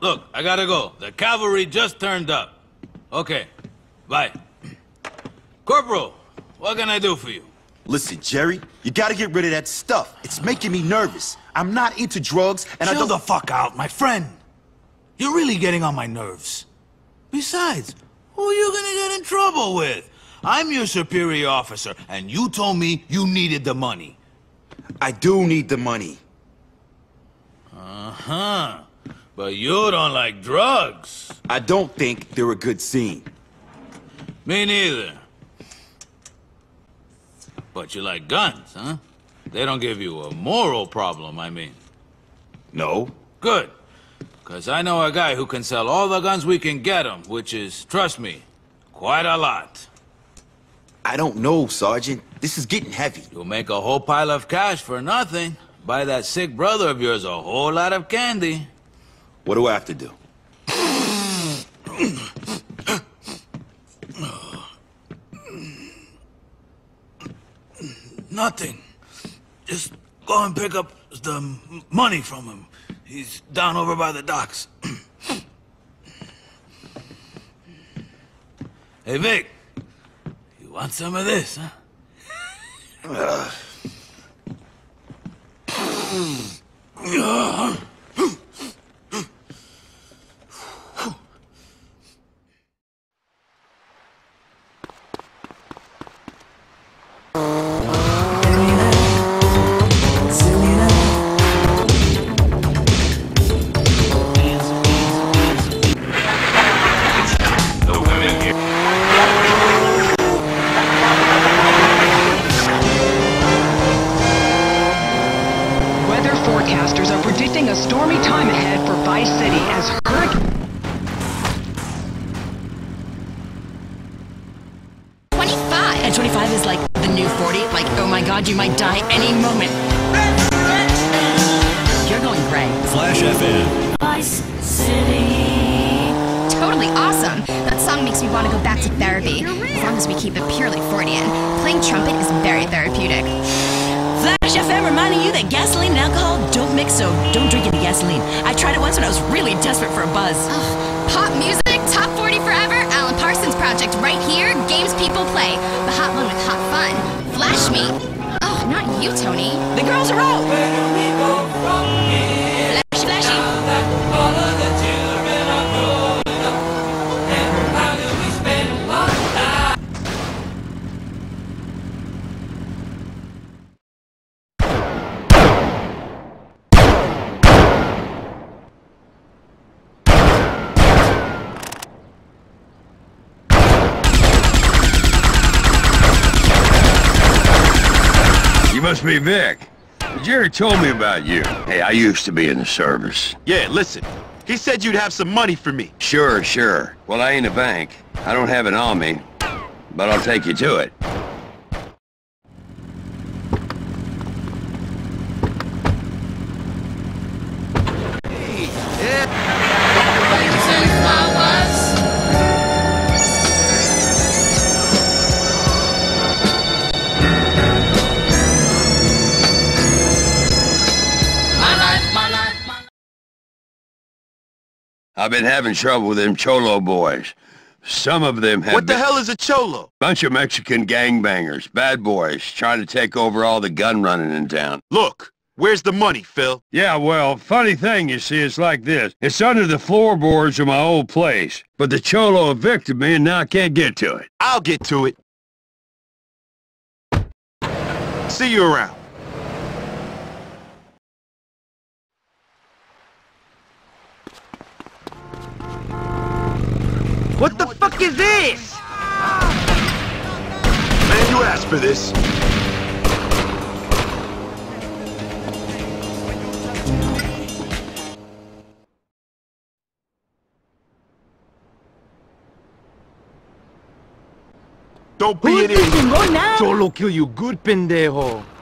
look, I gotta go. The cavalry just turned up. Okay, bye. Corporal, what can I do for you? Listen, Jerry, you gotta get rid of that stuff. It's making me nervous. I'm not into drugs, and I don't... the fuck out, my friend. You're really getting on my nerves. Besides, who are you gonna get in trouble with? I'm your superior officer, and you told me you needed the money. I do need the money. Uh-huh. But you don't like drugs. I don't think they're a good scene. Me neither. But you like guns, huh? They don't give you a moral problem, I mean. No. Good. Because I know a guy who can sell all the guns we can get him, which is, trust me, quite a lot. I don't know, Sergeant. This is getting heavy. You'll make a whole pile of cash for nothing. Buy that sick brother of yours a whole lot of candy. What do I have to do? Nothing. Just go and pick up the money from him. He's down over by the docks. hey, Vic. You want some of this, huh? Pop music, top 40 forever, Alan Parsons Project right here, games people play. The hot one with hot fun. Flash me. Oh, not you, Tony. The girls are out. Be Vic. Jerry told me about you. Hey, I used to be in the service. Yeah, listen. He said you'd have some money for me. Sure, sure. Well, I ain't a bank. I don't have it on me, but I'll take you to it. I've been having trouble with them Cholo boys. Some of them have What the hell is a cholo? Bunch of Mexican gangbangers, bad boys, trying to take over all the gun running in town. Look, where's the money, Phil? Yeah, well, funny thing, you see, it's like this. It's under the floorboards of my old place, but the Cholo evicted me and now I can't get to it. I'll get to it. See you around. What the fuck is this? Man, you asked for this. Don't be an idiot. Cholo kill you good, pendejo.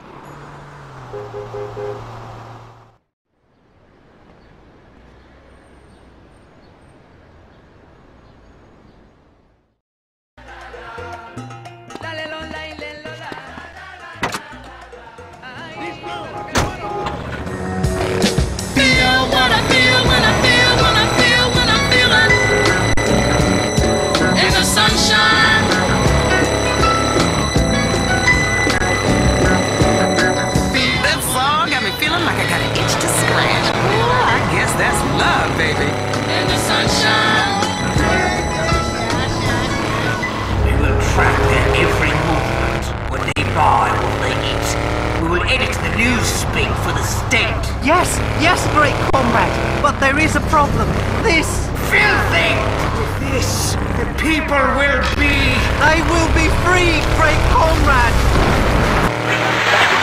Yes, yes, great comrade. But there is a problem. This. Filthy! With this, the people will be... They will be free, great comrade.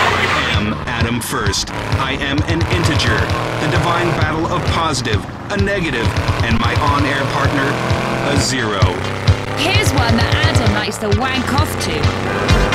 I am Adam First. I am an integer, the divine battle of positive, a negative, and my on-air partner, a zero. Here's one that Adam likes to wank off to.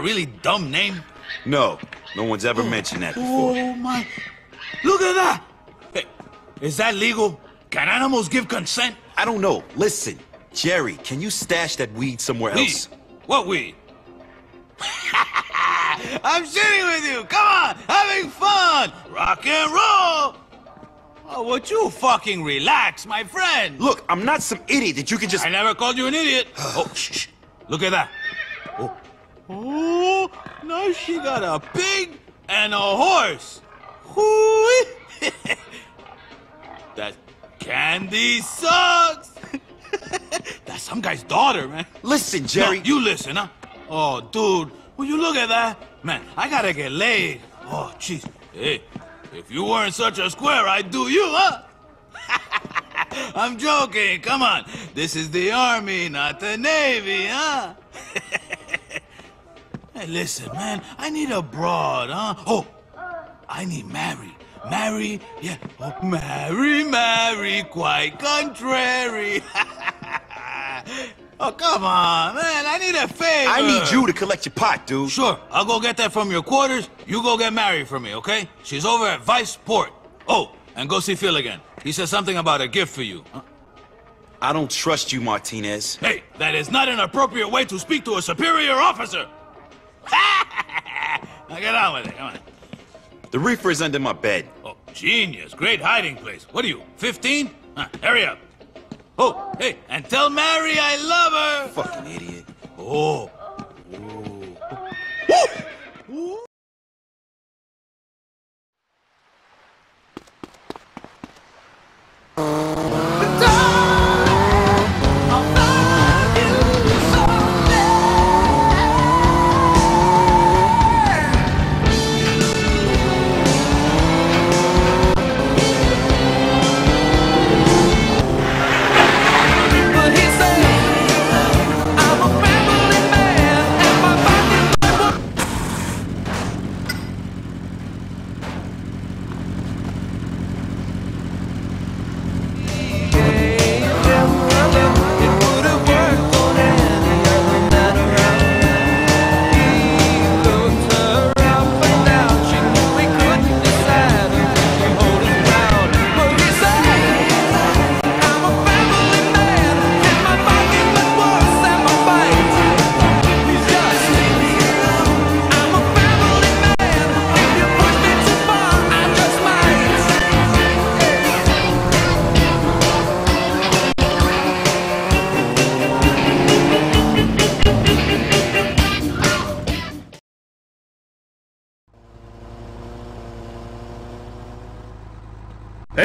A really dumb name? No, no one's ever mentioned that before. Oh my. Look at that! Hey, is that legal? Can animals give consent? I don't know. Listen, Jerry, can you stash that weed somewhere Weed? else? What weed? I'm shitting with you! Come on! Having fun! Rock and roll! Oh, would you fucking relax, my friend? Look, I'm not some idiot that you can just. I never called you an idiot. oh, shh, shh. Look at that. Oh. now she got a pig and a horse. That candy sucks. That's some guy's daughter, man. Listen, Jerry. No, you listen, huh? Oh, dude, will you look at that? Man, I gotta get laid. Oh, jeez. Hey, if you weren't such a square, I'd do you, huh? I'm joking. Come on. This is the army, not the navy, huh? Hey, listen, man. I need a broad, huh? Oh, I need Mary. Mary, yeah. Oh, Mary, Mary, quite contrary. oh, come on, man. I need a favor. I need you to collect your pot, dude. Sure, I'll go get that from your quarters. You go get Mary for me, okay? She's over at Vice Port. Oh, and go see Phil again. He said something about a gift for you. Huh? I don't trust you, Martinez. Hey, that is not an appropriate way to speak to a superior officer. now get on with it. Come on. The reefer is under my bed. Oh, genius. Great hiding place. What are you, 15? Huh, hurry up. Oh, hey, and tell Mary I love her. Fucking idiot. Oh. Hey,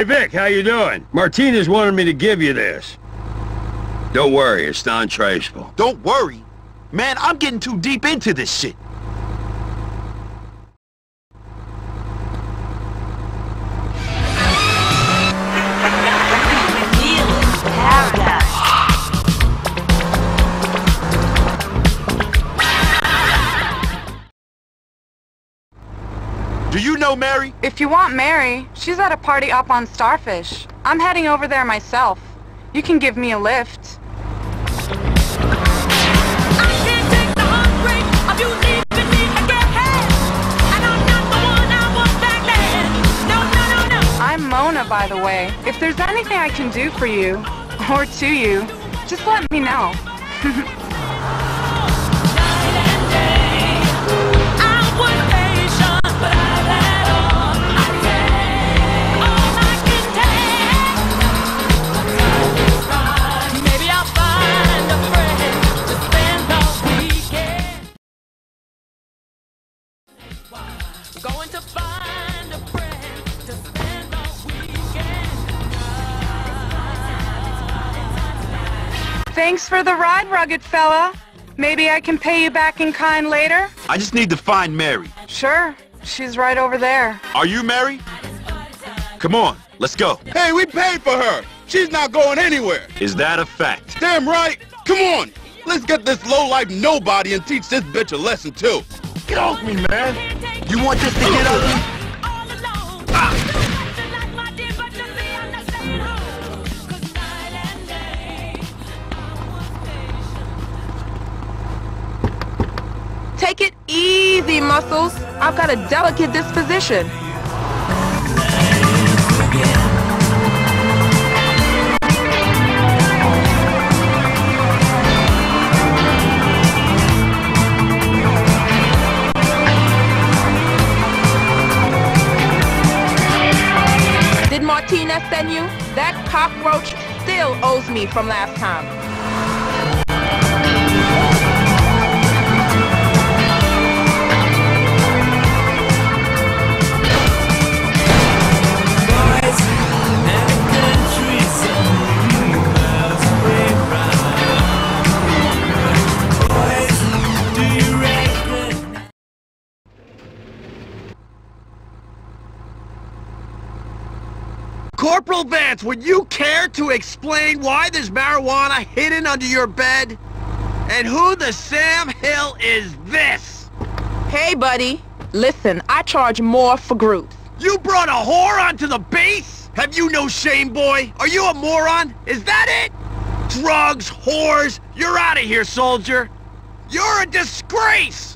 Vic, how you doing? Martinez wanted me to give you this. Don't worry, it's non-traceable. Don't worry. Man, I'm getting too deep into this shit. know Mary? If you want Mary, she's at a party up on Starfish. I'm heading over there myself. You can give me a lift. I'm Mona, by the way. If there's anything I can do for you, or to you, just let me know. Thanks for the ride, rugged fella. Maybe I can pay you back in kind later? I just need to find Mary. Sure. She's right over there. Are you Mary? Come on, let's go. Hey, we paid for her. She's not going anywhere. Is that a fact? Damn right. Come on. Let's get this low-life nobody and teach this bitch a lesson, too. Get off me, man. You want this to get ugly? Take it easy, Muscles. I've got a delicate disposition. Did Martinez send you? That cockroach still owes me from last time. Corporal Vance, would you care to explain why there's marijuana hidden under your bed? And who the Sam Hill is this? Hey, buddy. Listen, I charge more for groups. You brought a whore onto the base? Have you no shame, boy? Are you a moron? Is that it? Drugs, whores, you're out of here, soldier. You're a disgrace!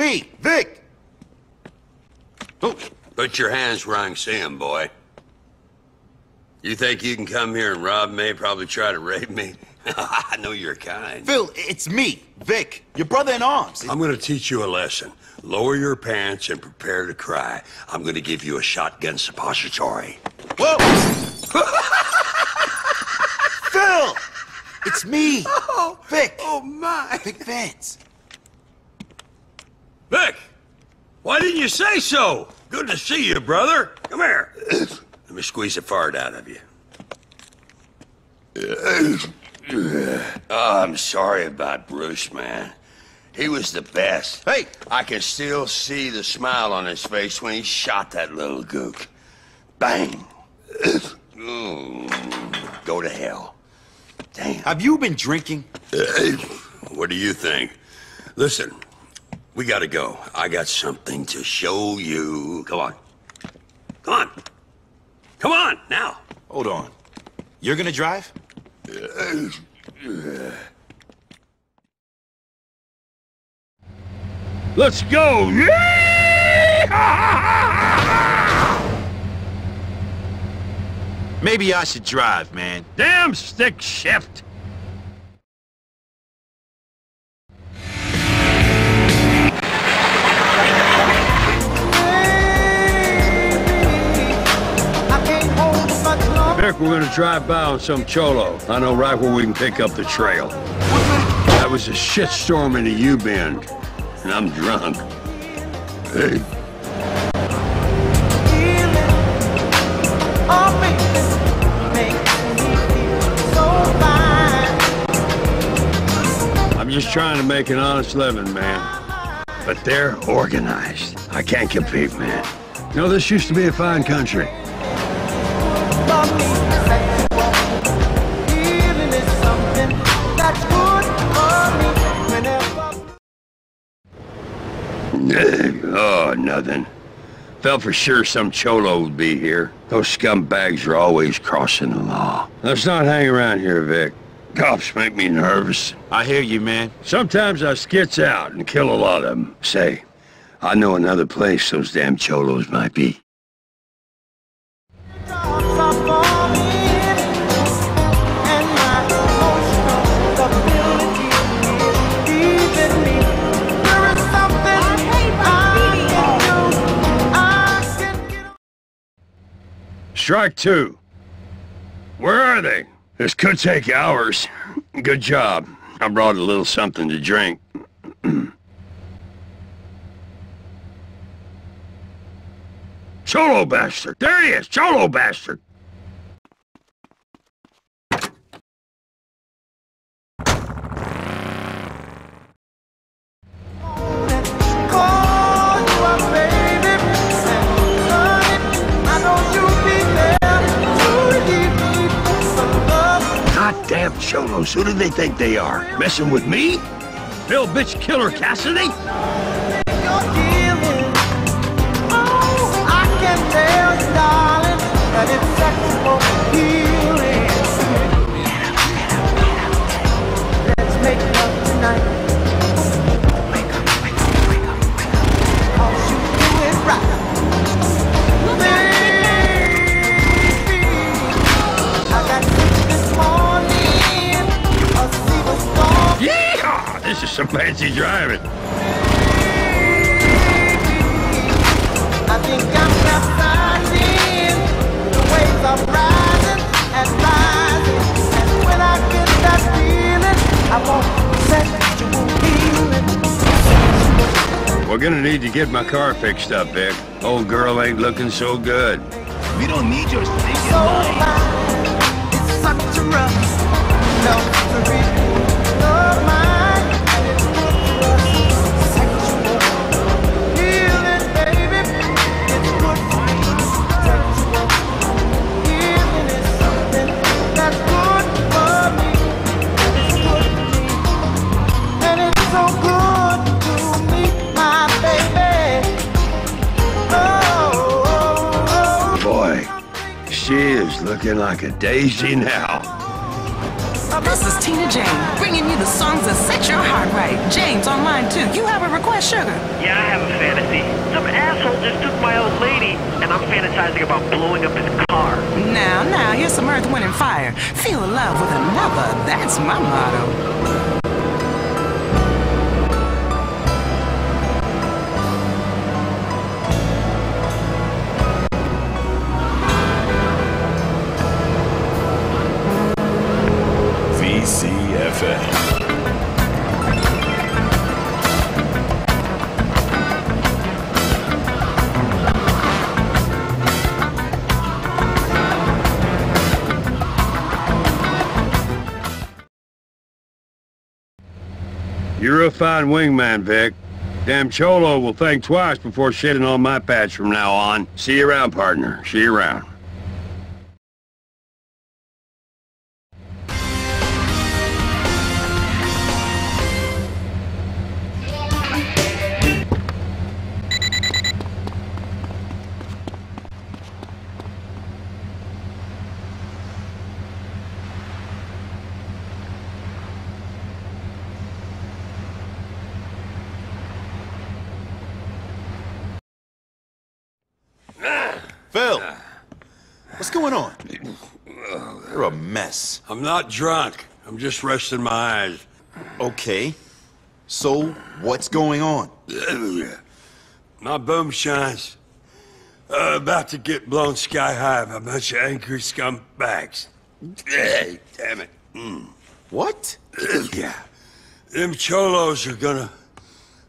Me, Vic. Oh, put your hands where I can see them, boy. You think you can come here and rob me, probably try to rape me? I know you're kind. Phil, it's me, Vic, your brother in arms. I'm gonna teach you a lesson. Lower your pants and prepare to cry. I'm gonna give you a shotgun suppository. Whoa! Phil! It's me, oh, Vic. Oh, my. Vic Vance. Vic! Why didn't you say so? Good to see you, brother. Come here. Let me squeeze a fart out of you. Oh, I'm sorry about Bruce, man. He was the best. Hey! I can still see the smile on his face when he shot that little gook. Bang! Ooh, Go to hell. Damn. Have you been drinking? Hey, what do you think? Listen, we gotta go. I got something to show you. Come on. Come on. Come on, now. Hold on. You're gonna drive? Let's go! Maybe I should drive, man. Damn stick shift! We're gonna drive by on some cholo. I know right where we can pick up the trail. That was a shitstorm in the U-bend, and I'm drunk. Hey, I'm just trying to make an honest living, man. But they're organized. I can't compete, man. You know, this used to be a fine country. Nothing. Felt for sure some cholo would be here. Those scumbags are always crossing the law. Let's not hang around here, Vic. Cops make me nervous. I hear you, man. Sometimes I skits out and kill a lot of them. Say, I know another place those damn cholos might be. Strike two. Where are they? This could take hours. Good job. I brought a little something to drink. Cholo bastard! There he is! Cholo bastard! Cholos, who do they think they are? Messing with me? Bill bitch killer Cassidy? Yeehaw! Feeling, I want sexual healing. We're gonna need to get my car fixed up, Vic. Old girl ain't looking so good. We don't need your stinking mind. It's such a rough, luxury. Looking like a daisy now. Oh, this is Tina Jane, bringing you the songs that set your heart right. James on mine too. You have a request, sugar. Yeah, I have a fantasy. Some asshole just took my old lady, and I'm fantasizing about blowing up his car. Now, now, here's some Earth, Wind, and Fire. Feel in love with another. That's my motto. Fine wingman, Vic. Damn Cholo will think twice before shitting on my patch from now on. See you around, partner. See you around. I'm not drunk. I'm just resting my eyes. Okay. So, what's going on? My boom shines. Uh, about to get blown sky high by a bunch of angry scumbags. Hey, damn it. Mm. What? yeah. Them cholos are gonna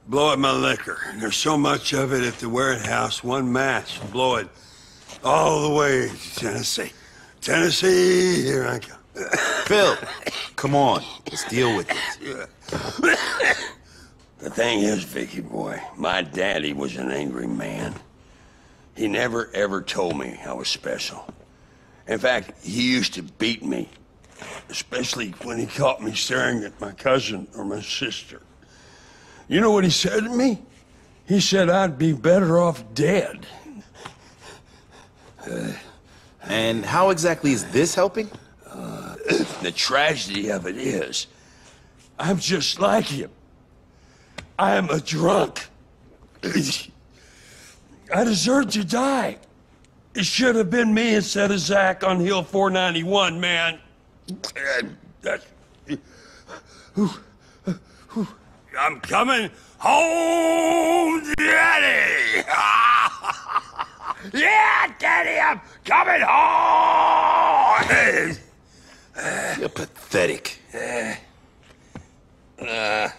blow at my liquor. And there's so much of it at the warehouse, one match, blow it all the way to Tennessee. Tennessee, here I come. Phil, come on. Let's deal with it. The thing is, Vicky boy, my daddy was an angry man. He never ever told me I was special. In fact, he used to beat me, especially when he caught me staring at my cousin or my sister. You know what he said to me? He said I'd be better off dead. and how exactly is this helping? The tragedy of it is, I'm just like him. I am a drunk. I deserve to die. It should have been me instead of Zach on Hill 491, man. I'm coming home, Daddy! yeah, Daddy, I'm coming home! You're pathetic. Uh,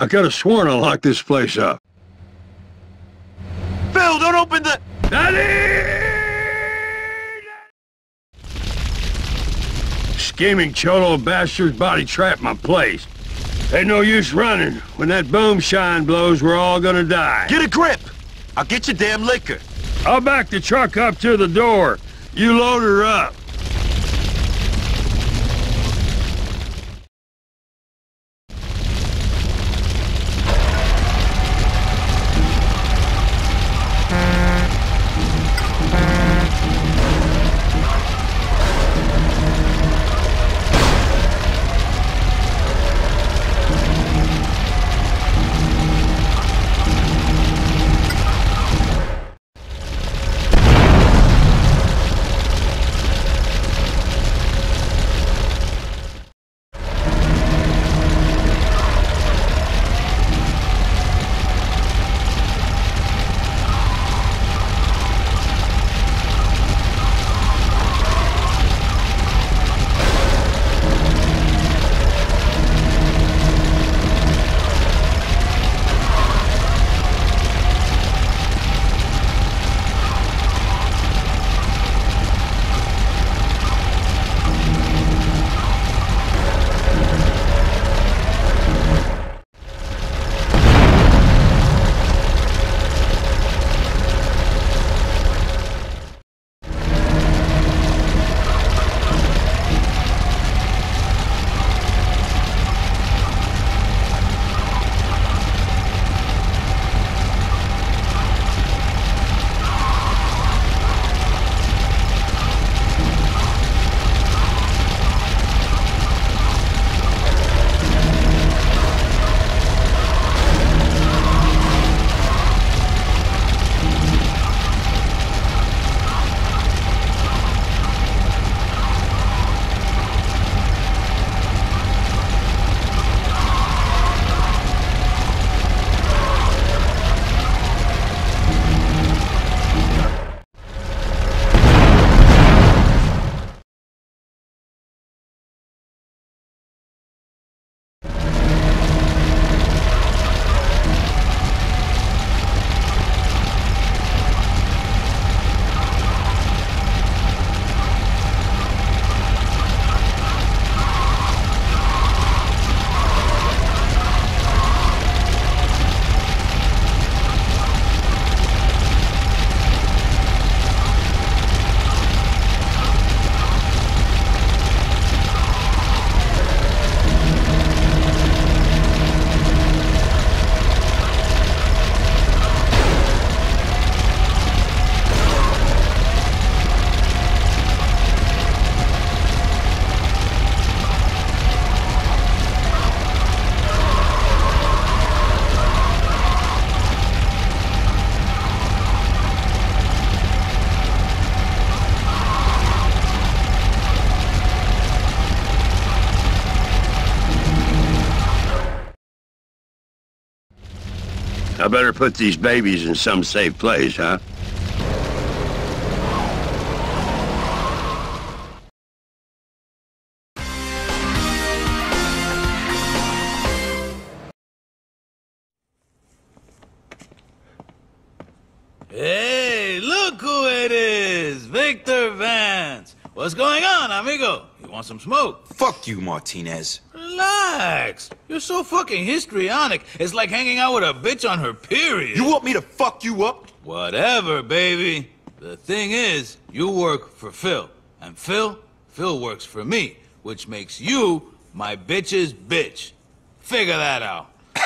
I could have sworn I locked this place up. Phil, don't open the... Daddy! Scheming cholo bastards body trapped my place. Ain't no use running. When that Boomshine blows, we're all gonna die. Get a grip! I'll get your damn liquor. I'll back the truck up to the door. You load her up. I better put these babies in some safe place, huh? Hey, look who it is! Victor Vance! What's going on, amigo? You want some smoke? Fuck you, Martinez. Relax. You're so fucking histrionic. It's like hanging out with a bitch on her period. You want me to fuck you up? Whatever, baby. The thing is, you work for Phil. And Phil, Phil works for me, which makes you my bitch's bitch. Figure that out.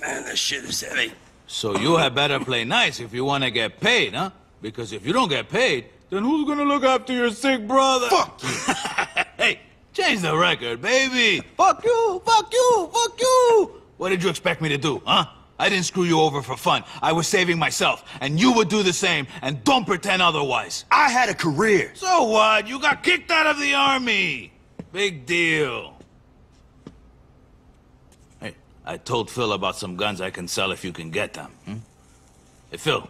Man, this shit is heavy. So you had better play nice if you want to get paid, huh? Because if you don't get paid, then who's gonna look after your sick brother? Fuck you! change the record, baby! Fuck you! Fuck you! Fuck you! What did you expect me to do, huh? I didn't screw you over for fun. I was saving myself, and you would do the same, and don't pretend otherwise. I had a career. So what? You got kicked out of the army. Big deal. Hey, I told Phil about some guns I can sell if you can get them. Hmm? Hey, Phil,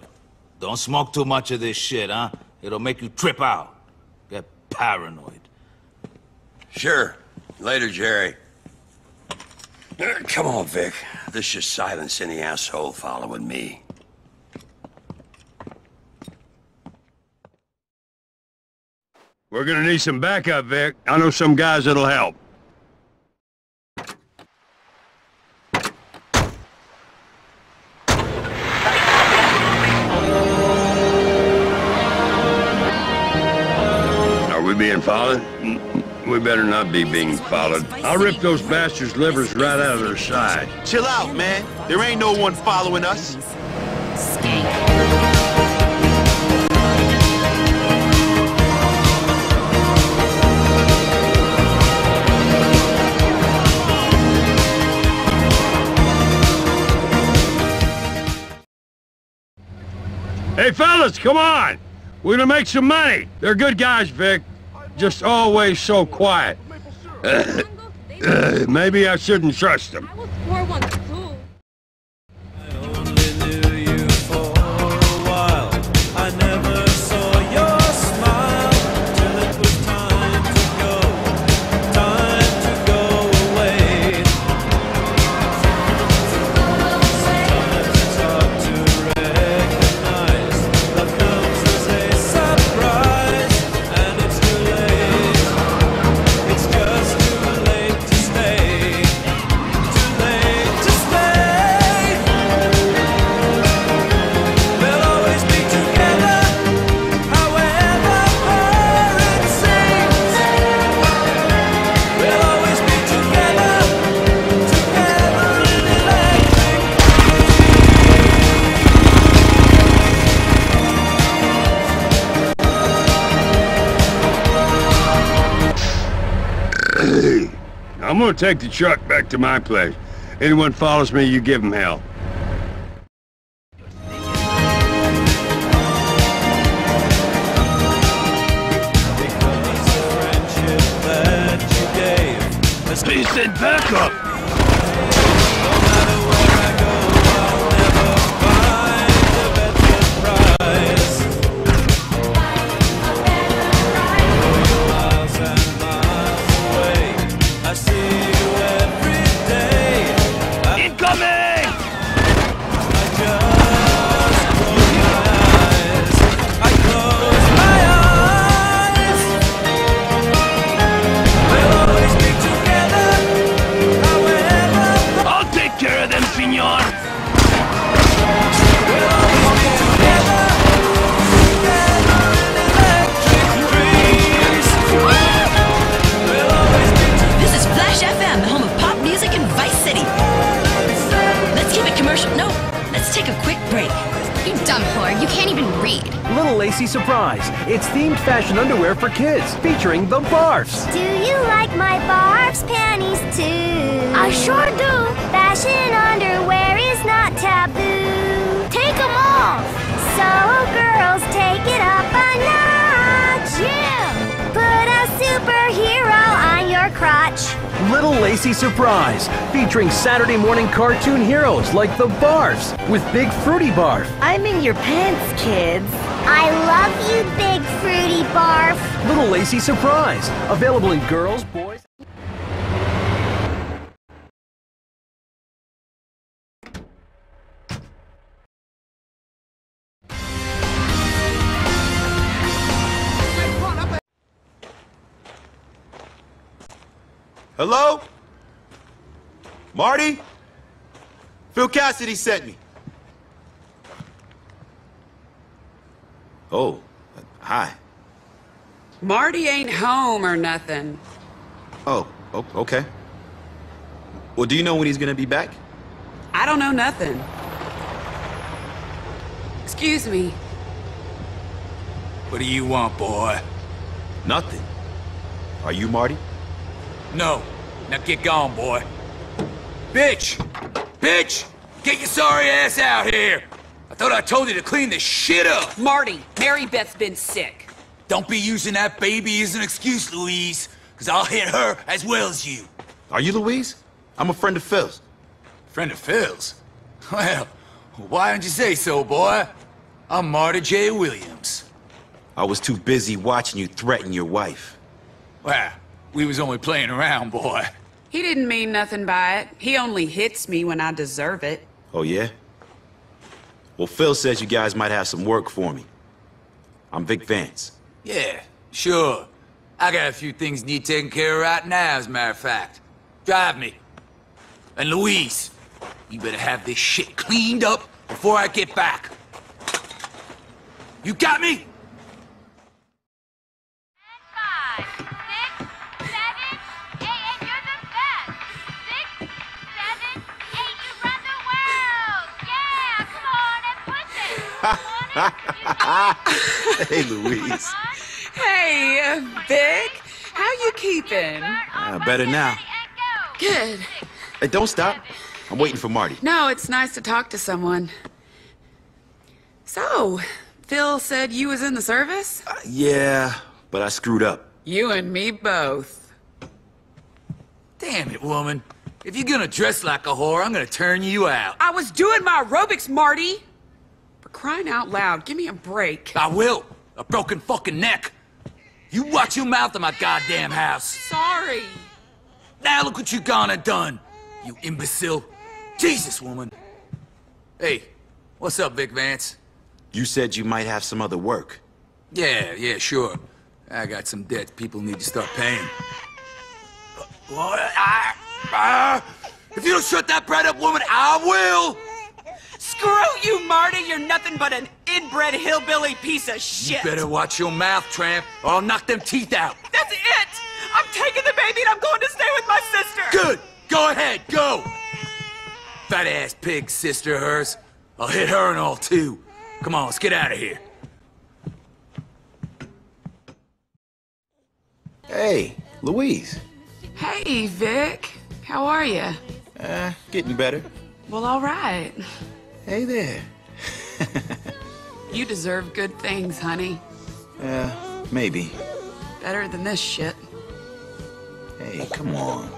don't smoke too much of this shit, huh? It'll make you trip out. Get paranoid. Sure. Later, Jerry. Uh, Come on, Vic. This should silence any asshole following me. We're gonna need some backup, Vic. I know some guys that'll help. Are we being followed? We better not be being followed. I'll rip those bastards' livers right out of their side. Chill out, man. There ain't no one following us. Hey, fellas, come on! We're gonna make some money. They're good guys, Vic. Just always so quiet. Uh, maybe I shouldn't trust them. Gonna take the truck back to my place. Anyone follows me, you give them hell. Lacey Surprise, featuring Saturday morning cartoon heroes like the Barfs with Big Fruity Barf. I'm in your pants, kids. I love you, Big Fruity Barf. Little Lacey Surprise, available in girls, boys. Marty? Phil Cassidy sent me. Oh, hi. Marty ain't home or nothing. Oh, oh, okay. Well, do you know when he's gonna be back? I don't know nothing. Excuse me. What do you want, boy? Nothing. Are you Marty? No. Now get gone, boy. Bitch! Bitch! Get your sorry ass out here! I thought I told you to clean this shit up! Marty, Mary Beth's been sick. Don't be using that baby as an excuse, Louise, because I'll hit her as well as you. Are you Louise? I'm a friend of Phil's. Friend of Phil's? Well, why didn't you say so, boy? I'm Marty J. Williams. I was too busy watching you threaten your wife. Well, we was only playing around, boy. He didn't mean nothing by it. He only hits me when I deserve it. Oh, yeah? Well, Phil says you guys might have some work for me. I'm Vic Vance. Yeah, sure. I got a few things need taken care of right now, as a matter of fact. Drive me. And Louise, you better have this shit cleaned up before I get back. You got me? hey, Louise. Hey, uh, Vic. How you keeping? Uh, better now. Good. Hey, don't stop. I'm waiting for Marty. No, it's nice to talk to someone. So, Phil said you was in the service? Yeah, but I screwed up. You and me both. Damn it, woman. If you're gonna dress like a whore, I'm gonna turn you out. I was doing my aerobics, Marty! For crying out loud, give me a break. I will. A broken fucking neck. You watch your mouth in my goddamn house. Sorry. Now look what you gone and done, you imbecile. Jesus, woman. Hey, what's up, Vic Vance? You said you might have some other work. Yeah, yeah, sure. I got some debts people need to start paying. What? I, ah, if you don't shut that brat up, woman, I will! Screw you, Marty! You're nothing but an inbred hillbilly piece of shit! You better watch your mouth, tramp, or I'll knock them teeth out. That's it! I'm taking the baby and I'm going to stay with my sister! Good! Go ahead, go! Fat ass pig sister of hers. I'll hit her and all too. Come on, let's get out of here. Hey, Louise. Hey, Vic. How are you? Uh, getting better. Well, all right. Hey there. You deserve good things, honey. Uh, maybe. Better than this shit. Hey, come on.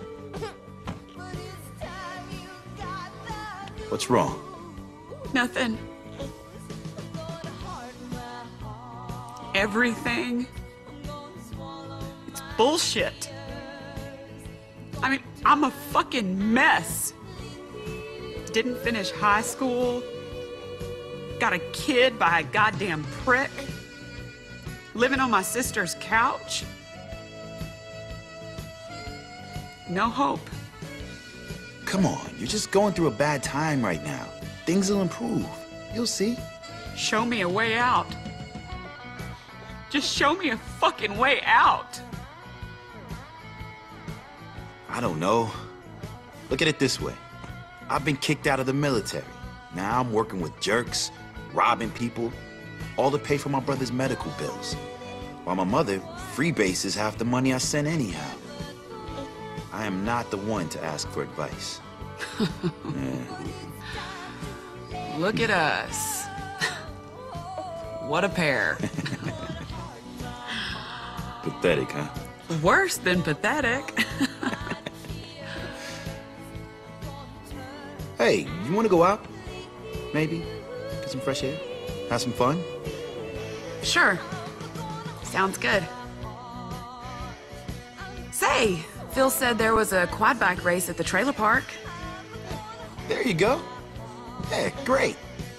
What's wrong? Nothing. Everything. It's bullshit. I mean, I'm a fucking mess. Didn't finish high school. Got a kid by a goddamn prick. Living on my sister's couch. No hope. Come on, you're just going through a bad time right now. Things will improve. You'll see. Show me a way out. Just show me a fucking way out. I don't know. Look at it this way. I've been kicked out of the military. Now I'm working with jerks, robbing people, all to pay for my brother's medical bills. While my mother freebases half the money I send anyhow. I am not the one to ask for advice. Yeah. Look at us. What a pair. Pathetic, huh? Worse than pathetic. Hey, you want to go out? Maybe? Get some fresh air? Have some fun? Sure. Sounds good. Say, Phil said there was a quad bike race at the trailer park. There you go. Hey, great.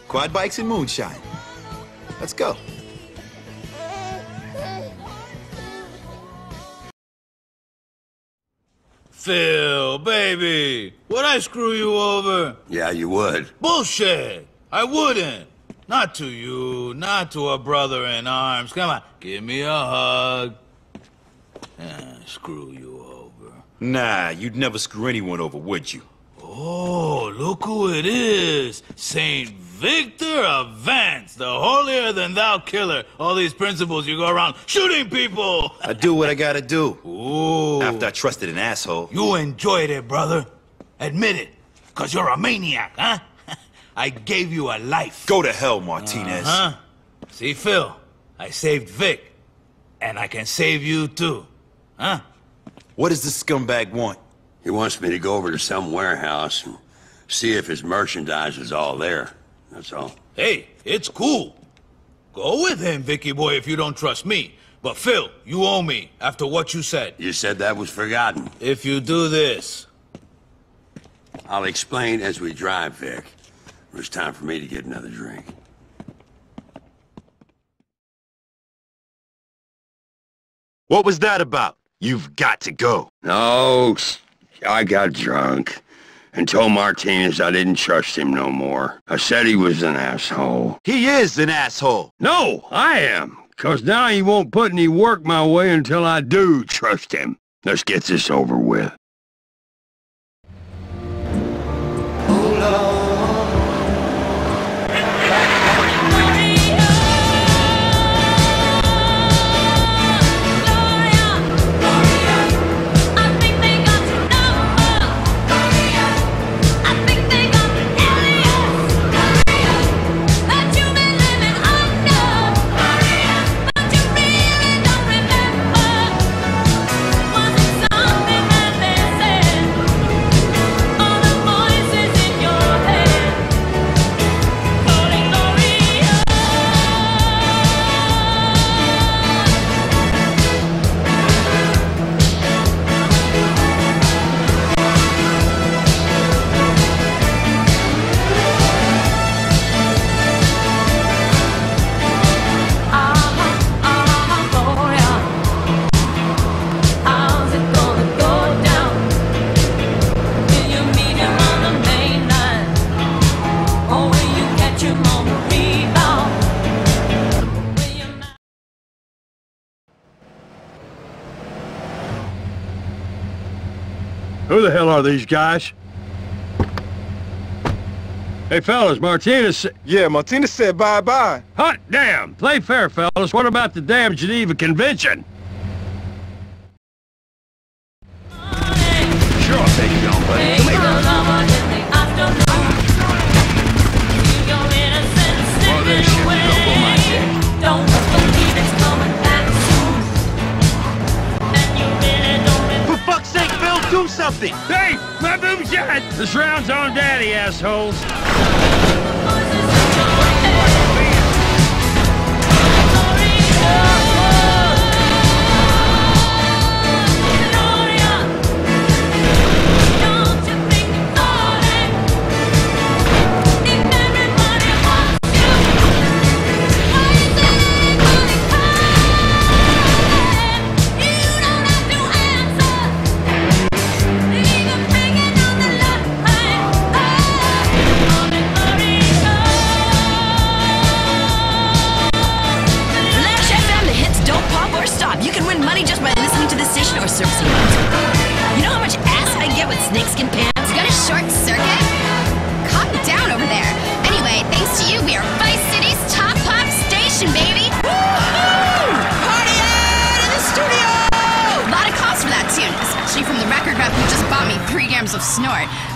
Quad bikes and moonshine. Let's go. Phil, baby, would I screw you over? Yeah, you would. Bullshit! I wouldn't. Not to you, not to a brother in arms. Come on, give me a hug. Ah, screw you over. Nah, you'd never screw anyone over, would you? Oh, look who it is. Saint Victor of Vance, the holier than thou killer. All these principles you go around shooting people. I do what I gotta do. Ooh. After I trusted an asshole. You enjoyed it, brother. Admit it. Cause you're a maniac, huh? I gave you a life. Go to hell, Martinez. Huh? See, Phil, I saved Vic. And I can save you too. Huh? What does this scumbag want? He wants me to go over to some warehouse and see if his merchandise is all there. That's all. Hey, it's cool. Go with him, Vicky boy, if you don't trust me. But Phil, you owe me after what you said. You said that was forgotten. If you do this, I'll explain as we drive, Vic. It's time for me to get another drink. What was that about? You've got to go. No, I got drunk and told Martinez I didn't trust him no more. I said he was an asshole. He is an asshole. No, I am. Cause now he won't put any work my way until I do trust him. Let's get this over with. Who the hell are these guys? Hey, fellas, Martinez... Yeah, Martinez said bye-bye. Hot damn! Play fair, fellas. What about the damn Geneva Convention? Sure, I'll take you do something! Hey, my boom's shot! This round's on daddy, assholes.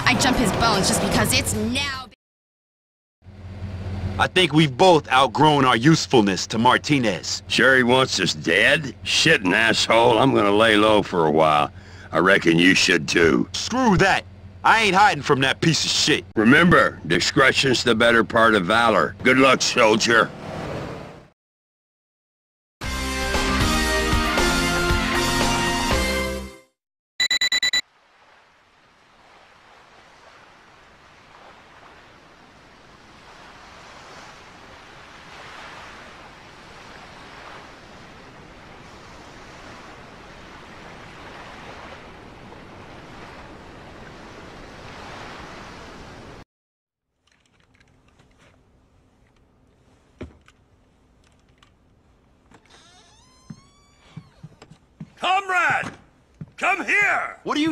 I jump his bones just because it's now. I think we've both outgrown our usefulness to Martinez. Sure he wants us dead? Shit, an asshole. I'm gonna lay low for a while. I reckon you should too. Screw that. I ain't hiding from that piece of shit. Remember, discretion's the better part of valor. Good luck, soldier.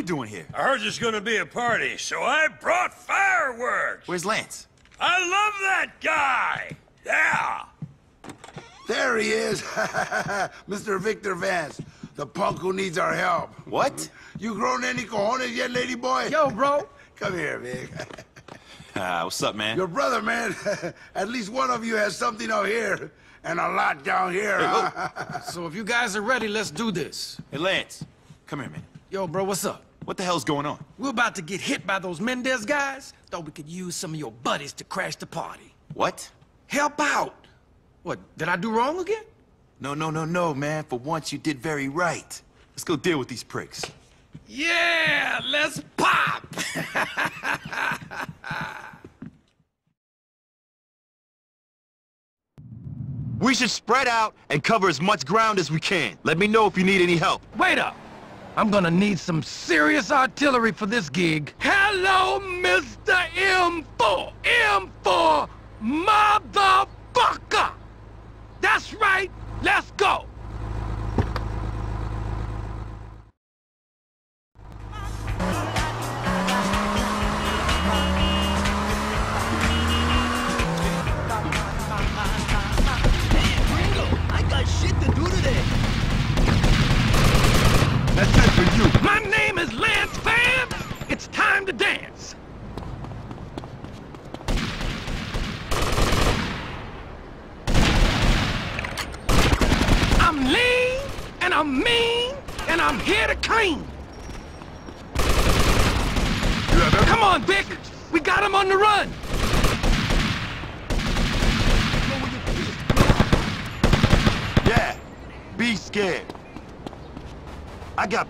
You doing here? I heard there's gonna be a party, so I brought fireworks! Where's Lance? I love that guy! Yeah! There he is, Mr. Victor Vance, the punk who needs our help. What? You grown any cojones yet, lady boy? Yo, bro. Come here, Vic. Ah, what's up, man? Your brother, man. At least one of you has something up here and a lot down here. huh? So if you guys are ready, let's do this. Hey, Lance, come here, man. Yo, bro, what's up? What the hell's going on? We're about to get hit by those Mendez guys. Thought we could use some of your buddies to crash the party. What? Help out. What, did I do wrong again? No, no, no, no, man. For once, you did very right. Let's go deal with these pricks. Yeah, let's pop! We should spread out and cover as much ground as we can. Let me know if you need any help. Wait up! I'm gonna need some serious artillery for this gig. Hello, Mr. M4! M4, motherfucker! That's right, let's go!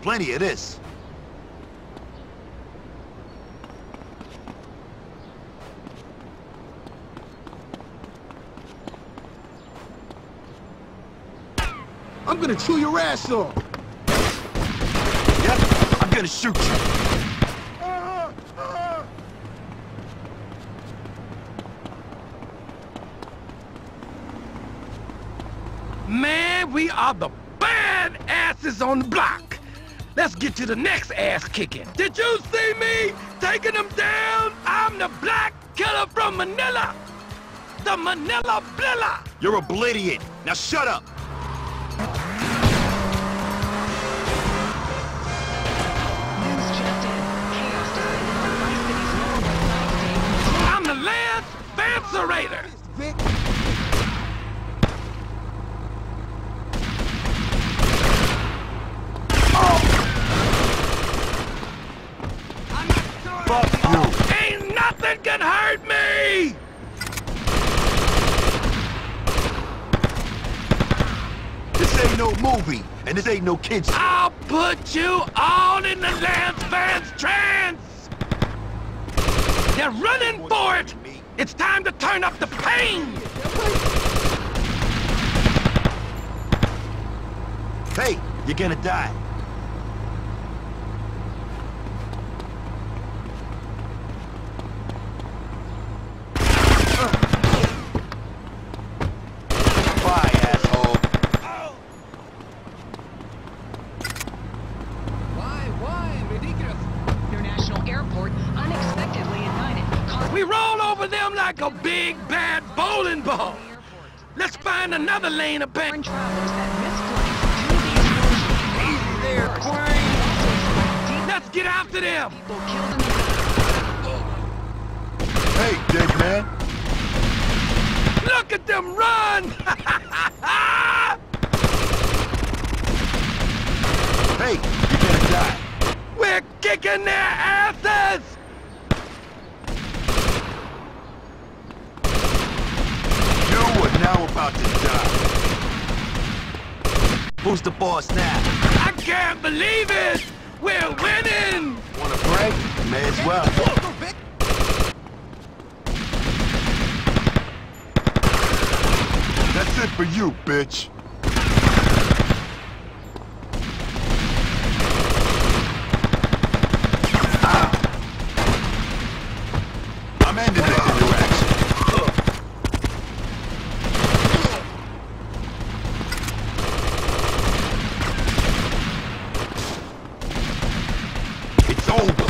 Plenty of this. I'm gonna chew your ass off. Yep, I'm gonna shoot you. Man, we are the bad asses on the block. Let's get to the next ass kicking. Did you see me taking them down? I'm the black killer from Manila. The Manila Blilla. You're oblivion. Now shut up. I'm the Lance Vancerator. Fuck you. Ain't nothing can hurt me. This ain't no movie, and this ain't no kids. I'll put you all in the Lance Vance trance. They're running for it. It's time to turn up the pain. Hey, you're gonna die. Look at them run! hey, you're gonna die. We're kicking their asses! You are now about to die. Who's the boss now? I can't believe it! We're winning! Wanna break? May as well. It for you, bitch. I'm ending this interaction. It's over.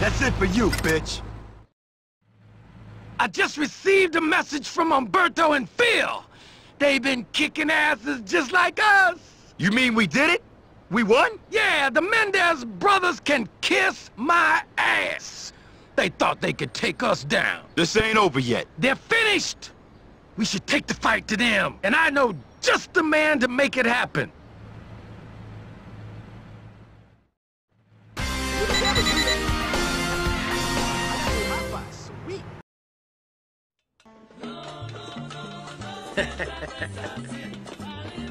That's it for you, bitch. I just received a message from Umberto and Phil. They've been kicking asses just like us. You mean we did it? We won? Yeah, the Mendez brothers can kiss my ass. They thought they could take us down. This ain't over yet. They're finished. We should take the fight to them, and I know just the man to make it happen.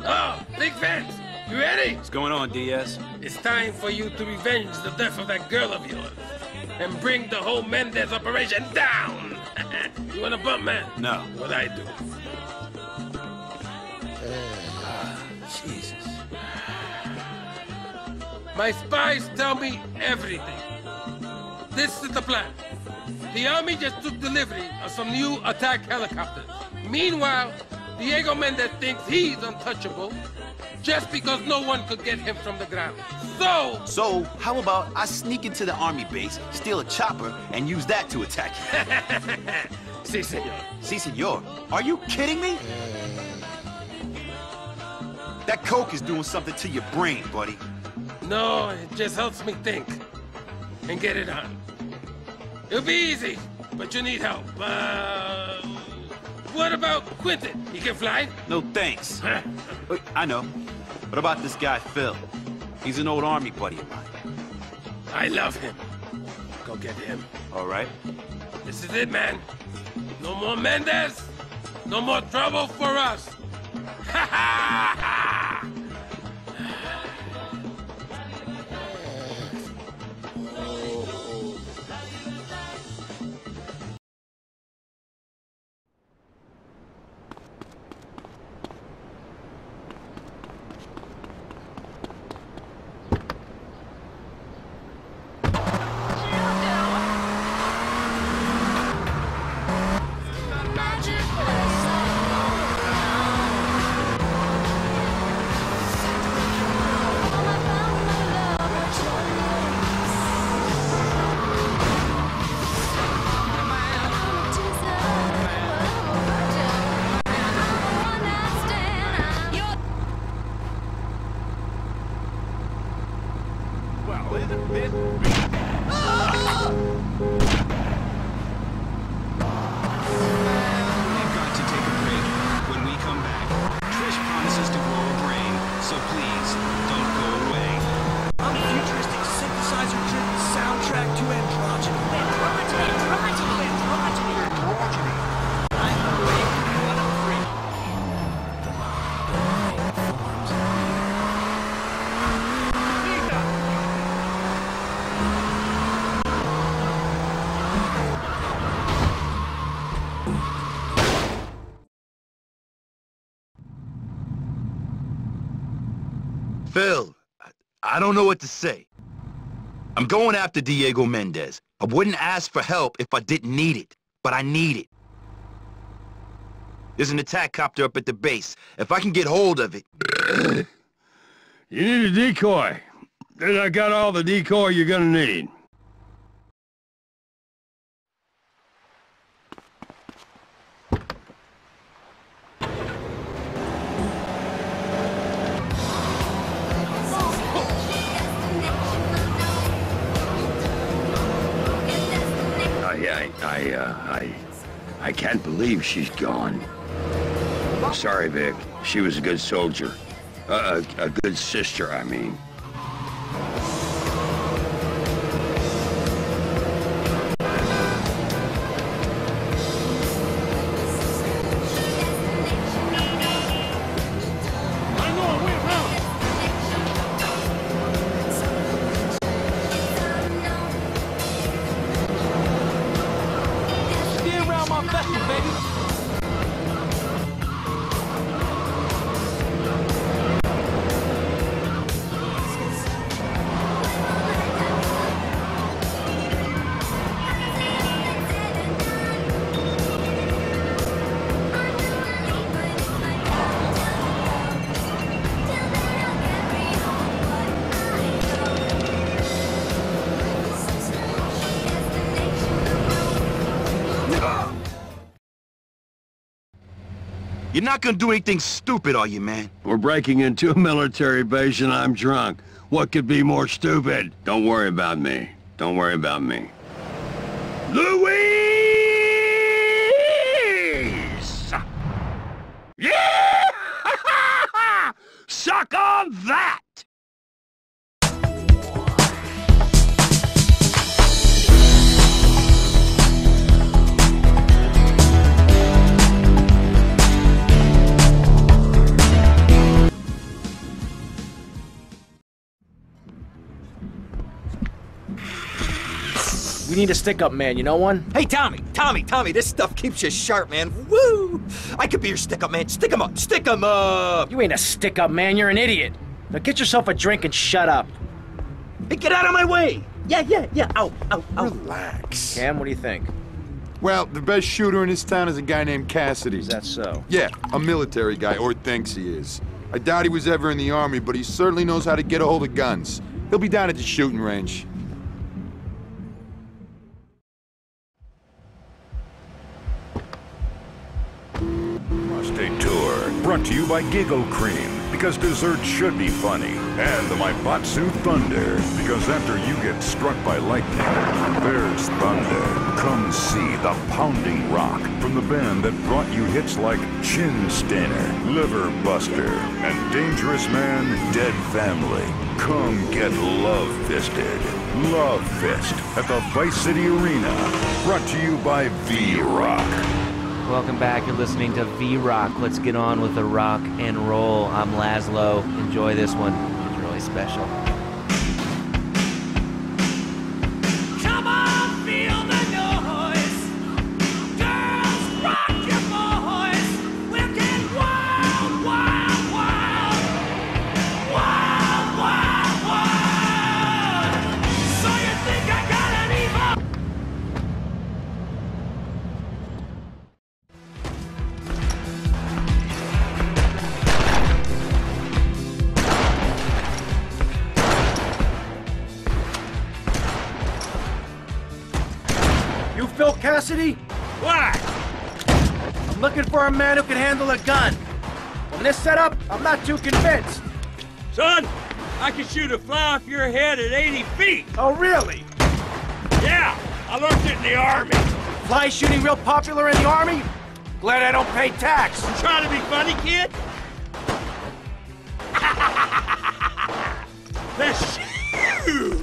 Oh, Big Vance, you ready? What's going on, DS? It's time for you to revenge the death of that girl of yours and bring the whole Mendez operation down. you want a bump, man? No. What I do? Ah, Jesus. My spies tell me everything. This is the plan. The army just took delivery of some new attack helicopters. Meanwhile, Diego Mendez thinks he's untouchable just because no one could get him from the ground. So, So, how about I sneak into the army base, steal a chopper, and use that to attack you? si, senor. Si, senor. Are you kidding me? That coke is doing something to your brain, buddy. No, it just helps me think and get it on. It'll be easy, but you need help. Uh, what about Quentin? He can fly? No thanks. Wait, I know. What about this guy, Phil? He's an old army buddy of mine. I love him. Go get him. All right. This is it, man. No more Mendez. No more trouble for us. Ha ha don't know what to say. I'm going after Diego Mendez. I wouldn't ask for help if I didn't need it, but I need it. There's an attack copter up at the base. If I can get hold of it... You need a decoy. Then I got all the decoy you're gonna need. I can't believe she's gone. Sorry, Vic. She was a good soldier. A, a, a good sister, I mean. baby. You're not gonna do anything stupid, are you, man? We're breaking into a military base and I'm drunk. What could be more stupid? Don't worry about me. Don't worry about me. Louise! Yeah! Suck on that! Need a stick-up man, you know one? Hey, Tommy, Tommy, Tommy, this stuff keeps you sharp, man. Woo! I could be your stick-up man. Stick 'em up, stick 'em up! You ain't a stick-up man, you're an idiot. Now get yourself a drink and shut up. Hey, get out of my way! Yeah, yeah, yeah, ow, ow, ow. Relax. Cam, what do you think? Well, the best shooter in this town is a guy named Cassidy. Is that so? Yeah, a military guy, or thinks he is. I doubt he was ever in the army, but he certainly knows how to get a hold of guns. He'll be down at the shooting range. Brought to you by Giggle Cream, because dessert should be funny, and the Maibatsu Thunder, because after you get struck by lightning, there's thunder. Come see the pounding rock from the band that brought you hits like Chin Stainer, Liver Buster, and Dangerous Man, Dead Family. Come get love fisted. Love Fist at the Vice City Arena, brought to you by V-Rock. Welcome back. You're listening to V Rock. Let's get on with the rock and roll. I'm Lazlow. Enjoy this one. It's really special. Cassidy? What? I'm looking for a man who can handle a gun. From this setup, I'm not too convinced. Son, I can shoot a fly off your head at 80 feet. Oh, really? Yeah, I learned it in the army. Fly shooting real popular in the army? Glad I don't pay tax. You trying to be funny, kid? Let's shoot!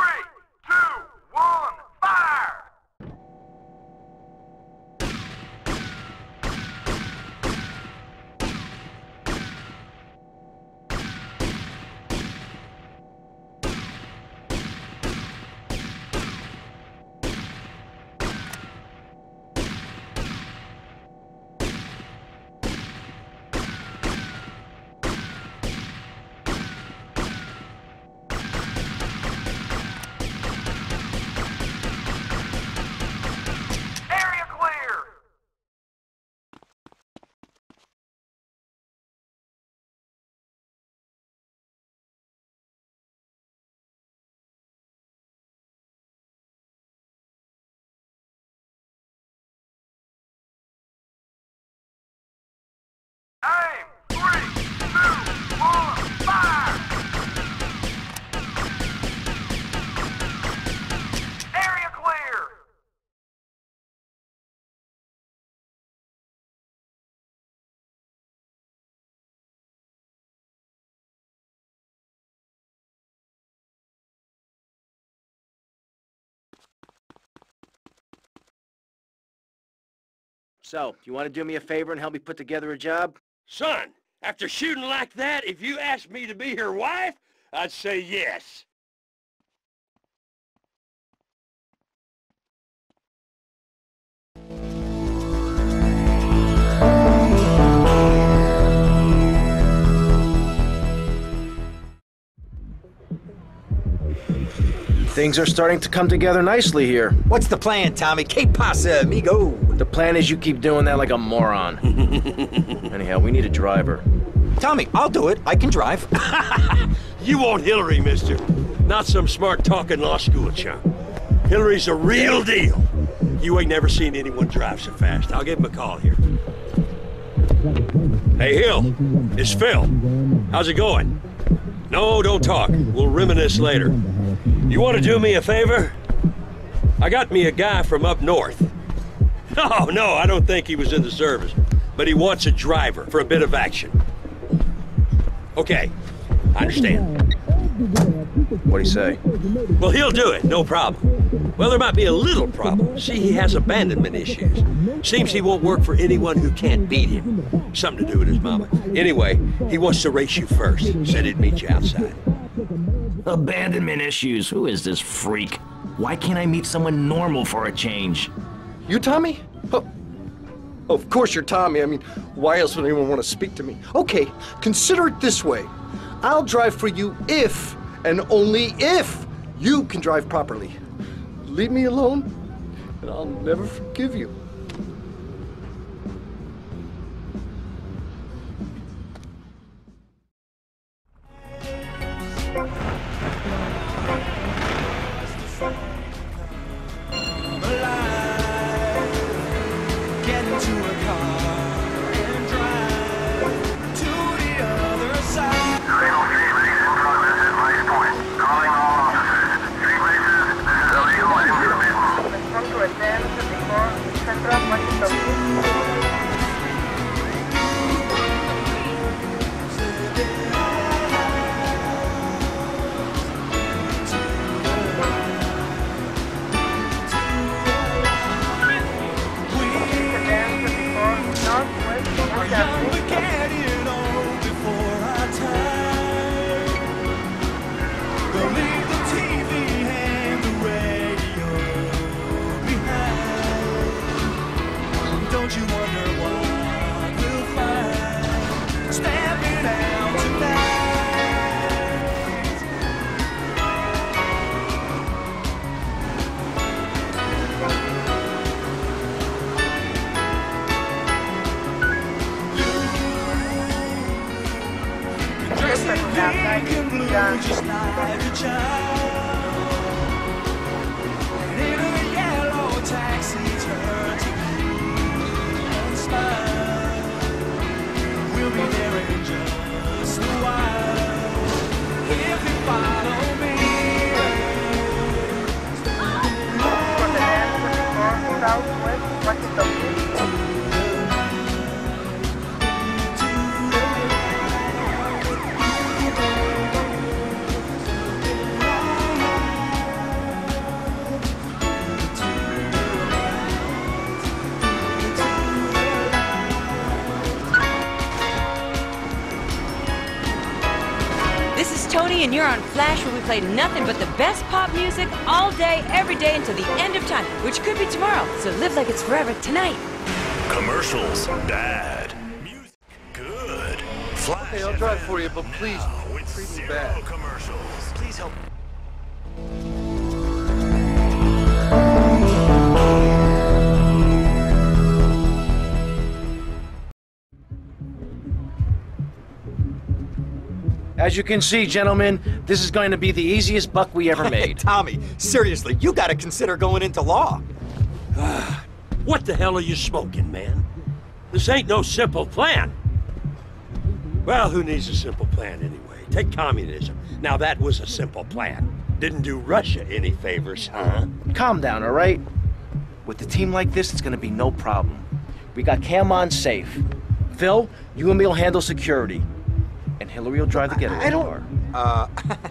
three. So, you want to do me a favor and help me put together a job? Son, after shooting like that, if you asked me to be your wife, I'd say yes. Things are starting to come together nicely here. What's the plan, Tommy? Que pasa, amigo? The plan is you keep doing that like a moron. Anyhow, we need a driver. Tommy, I'll do it. I can drive. You want Hilary, mister. Not some smart talking law school chump. Hilary's a real deal. You ain't never seen anyone drive so fast. I'll give him a call here. Hey, Hill. It's Phil. How's it going? No, don't talk. We'll reminisce later. You want to do me a favor? I got me a guy from up north. No, no, I don't think he was in the service. But he wants a driver for a bit of action. Okay, I understand. What'd he say? Well, he'll do it, no problem. Well, there might be a little problem. See, he has abandonment issues. Seems he won't work for anyone who can't beat him. Something to do with his mama. Anyway, he wants to race you first. Said he'd meet you outside. Abandonment issues. Who is this freak? Why can't I meet someone normal for a change? You Tommy? Oh, of course you're Tommy. I mean, why else would anyone want to speak to me? Okay, consider it this way. I'll drive for you if, and only if, you can drive properly. Leave me alone, and I'll never forgive you. Play nothing but the best pop music all day, every day until the end of time, which could be tomorrow. So live like it's forever tonight. Commercials, bad. Music, good. Flash Okay, I'll drive for you, but please with treat me zero bad. commercials. Please help. As you can see, gentlemen, this is going to be the easiest buck we ever made. Tommy, seriously, you gotta consider going into law. What the hell are you smoking, man? This ain't no simple plan. Well, who needs a simple plan anyway? Take communism. Now that was a simple plan. Didn't do Russia any favors, huh? Calm down, all right? With a team like this, it's going to be no problem. We got Cam on safe. Phil, you and me will handle security. And Hilary will drive the getaway I don't- car. Uh,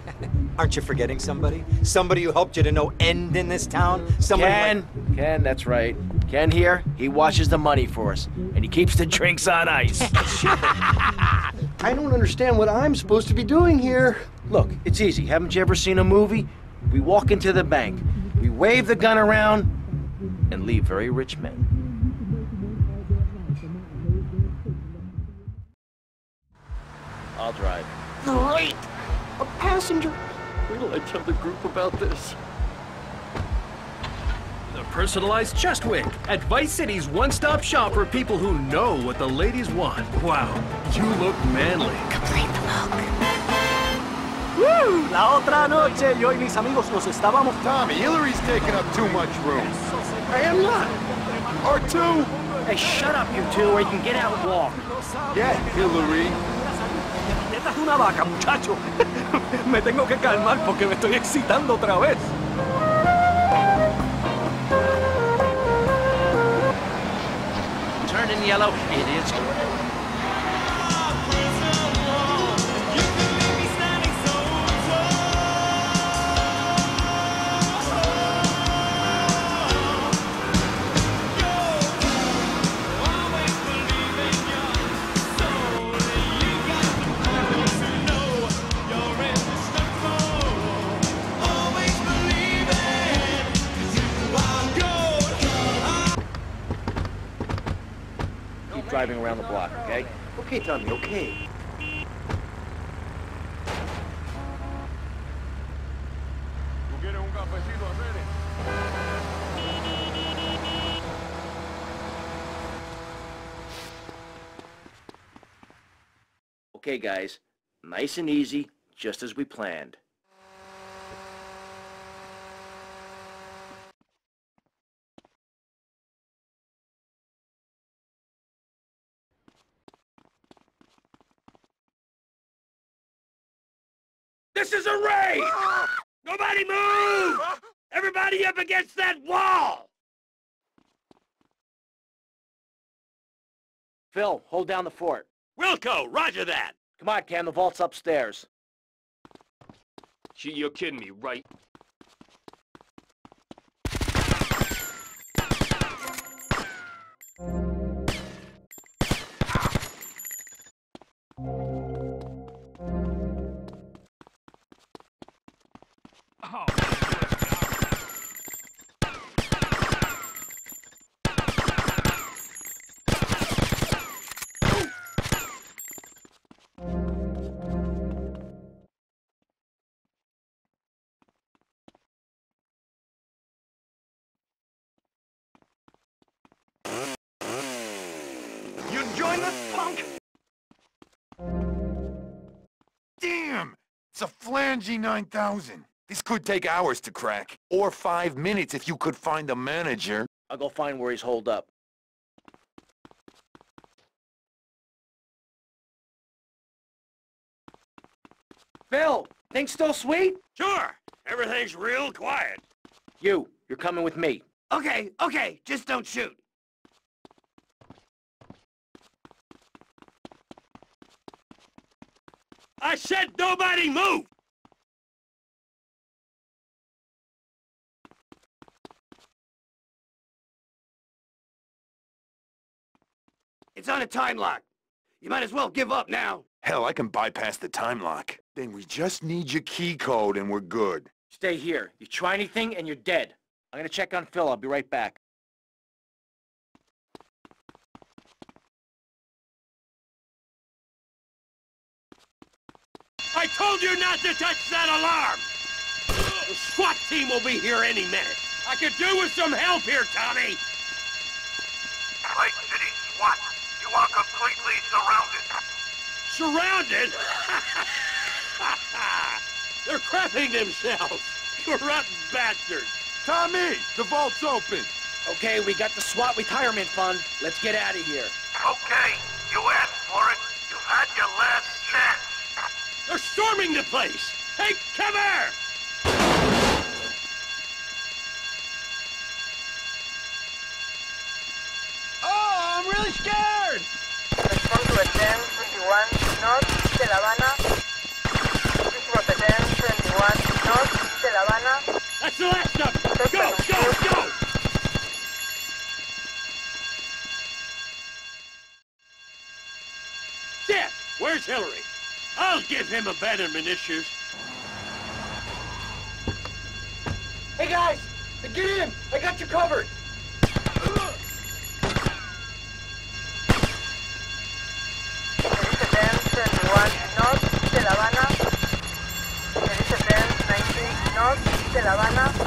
Aren't you forgetting somebody? Somebody who helped you to no end in this town? Somebody Kent, Kent, that's right. Kent here, he washes the money for us, and he keeps the drinks on ice. I don't understand what I'm supposed to be doing here. Look, it's easy. Haven't you ever seen a movie? We walk into the bank, we wave the gun around, and leave very rich men. I'll drive. Great! A passenger! Wait till I tell the group about this. The personalized chest wig at Vice City's one-stop shop for people who know what the ladies want. Wow, you look manly. Complete the look. Woo! La otra noche, yo y mis amigos nos estábamos... Tommy, Hilary's taking up too much room. I am not. Or two. Hey, shut up, you two, or you can get out and walk. Yeah, Hilary. Esta es una vaca, muchacho. me tengo que calmar porque me estoy excitando otra vez. Driving around the block, okay? Okay, Tommy, okay. Okay, guys. Nice and easy, just as we planned. This is a raid! Nobody move! Everybody up against that wall! Phil, hold down the fort. Wilco, roger that! Come on, Cam, the vault's upstairs. Gee, you're kidding me, right? It's a Flangy 9000. This could take hours to crack. Or five minutes if you could find the manager. I'll go find where he's holed up. Phil, things still sweet? Sure. Everything's real quiet. You, you're coming with me. Okay, okay, just don't shoot. I said nobody move! It's on a time lock. You might as well give up now. Hell, I can bypass the time lock. Then we just need your key code and we're good. Stay here. You try anything and you're dead. I'm gonna check on Phil. I'll be right back. I told you not to touch that alarm! The SWAT team will be here any minute. I could do with some help here, Tommy! Lake City SWAT, you are completely surrounded. Surrounded? They're crapping themselves! Corrupt bastards! Tommy, the vault's open. Okay, we got the SWAT retirement fund. Let's get out of here. Okay, you asked for it. You've had your last chance. They're storming the place! Take cover! Oh, I'm really scared! Respond to attempt 21 north de La Habana. This was attempt 21 north de La Habana. That's the last stop! Go, go, go! Death! Where's Hilary? I'll give him abandonment issues. Hey guys, get in! I got you covered. North de La Habana. Mercedes-Benz 19 North de La Habana.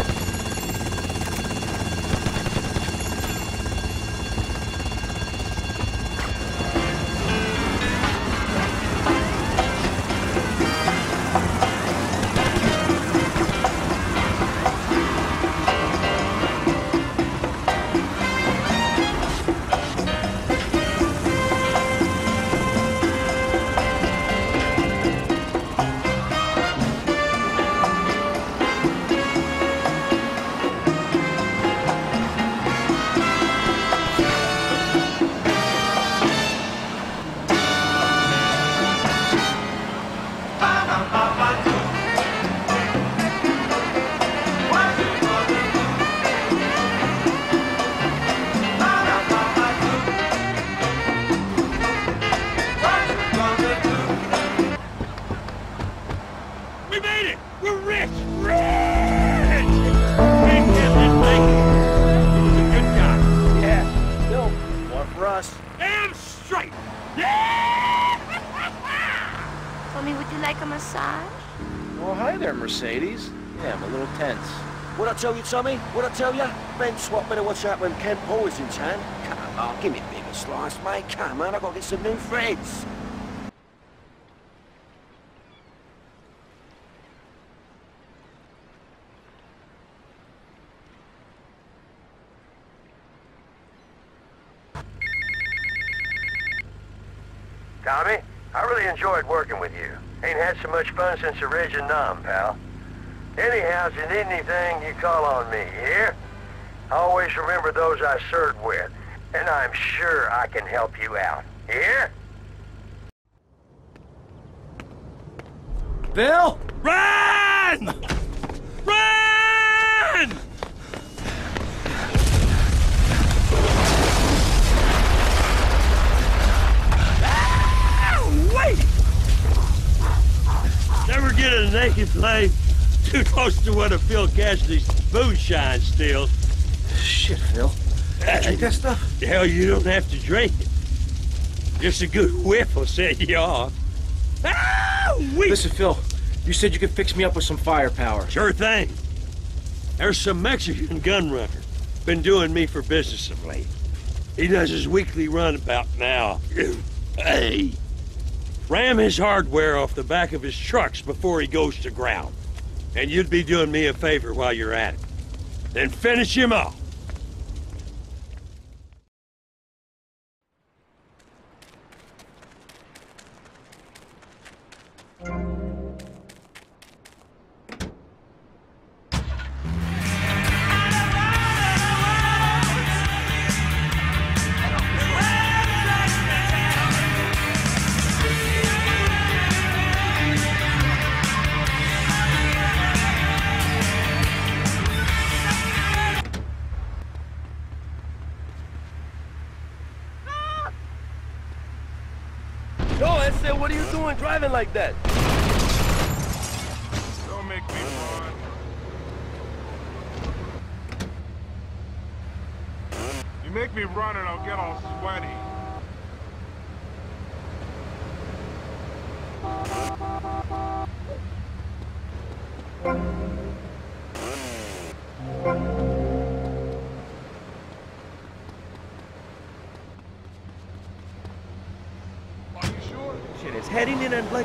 Tell you, Tommy? What I tell you? Ben swap better watch out when Kent Paul is in town. Come on, give me a bigger slice, mate. Come on, I gotta get some new friends. Tommy, I really enjoyed working with you. Ain't had so much fun since the Reg and Nom, pal. Anyhow, if you need anything, you call on me, you hear? Always remember those I served with, and I'm sure I can help you out. here. Bill! Run! Run! Ah, wait! Never get a naked plane too close to one of Phil Cassidy's moonshine stills. Shit, Phil. Drink that stuff? Hell, you don't have to drink it. Just a good whiff will set you off. Ah, we Listen, Phil, you said you could fix me up with some firepower. Sure thing. There's some Mexican gun runner. Been doing me for business of late. He does his weekly run about now. hey! Ram his hardware off the back of his trucks before he goes to ground. And you'd be doing me a favor while you're at it. Then finish him off.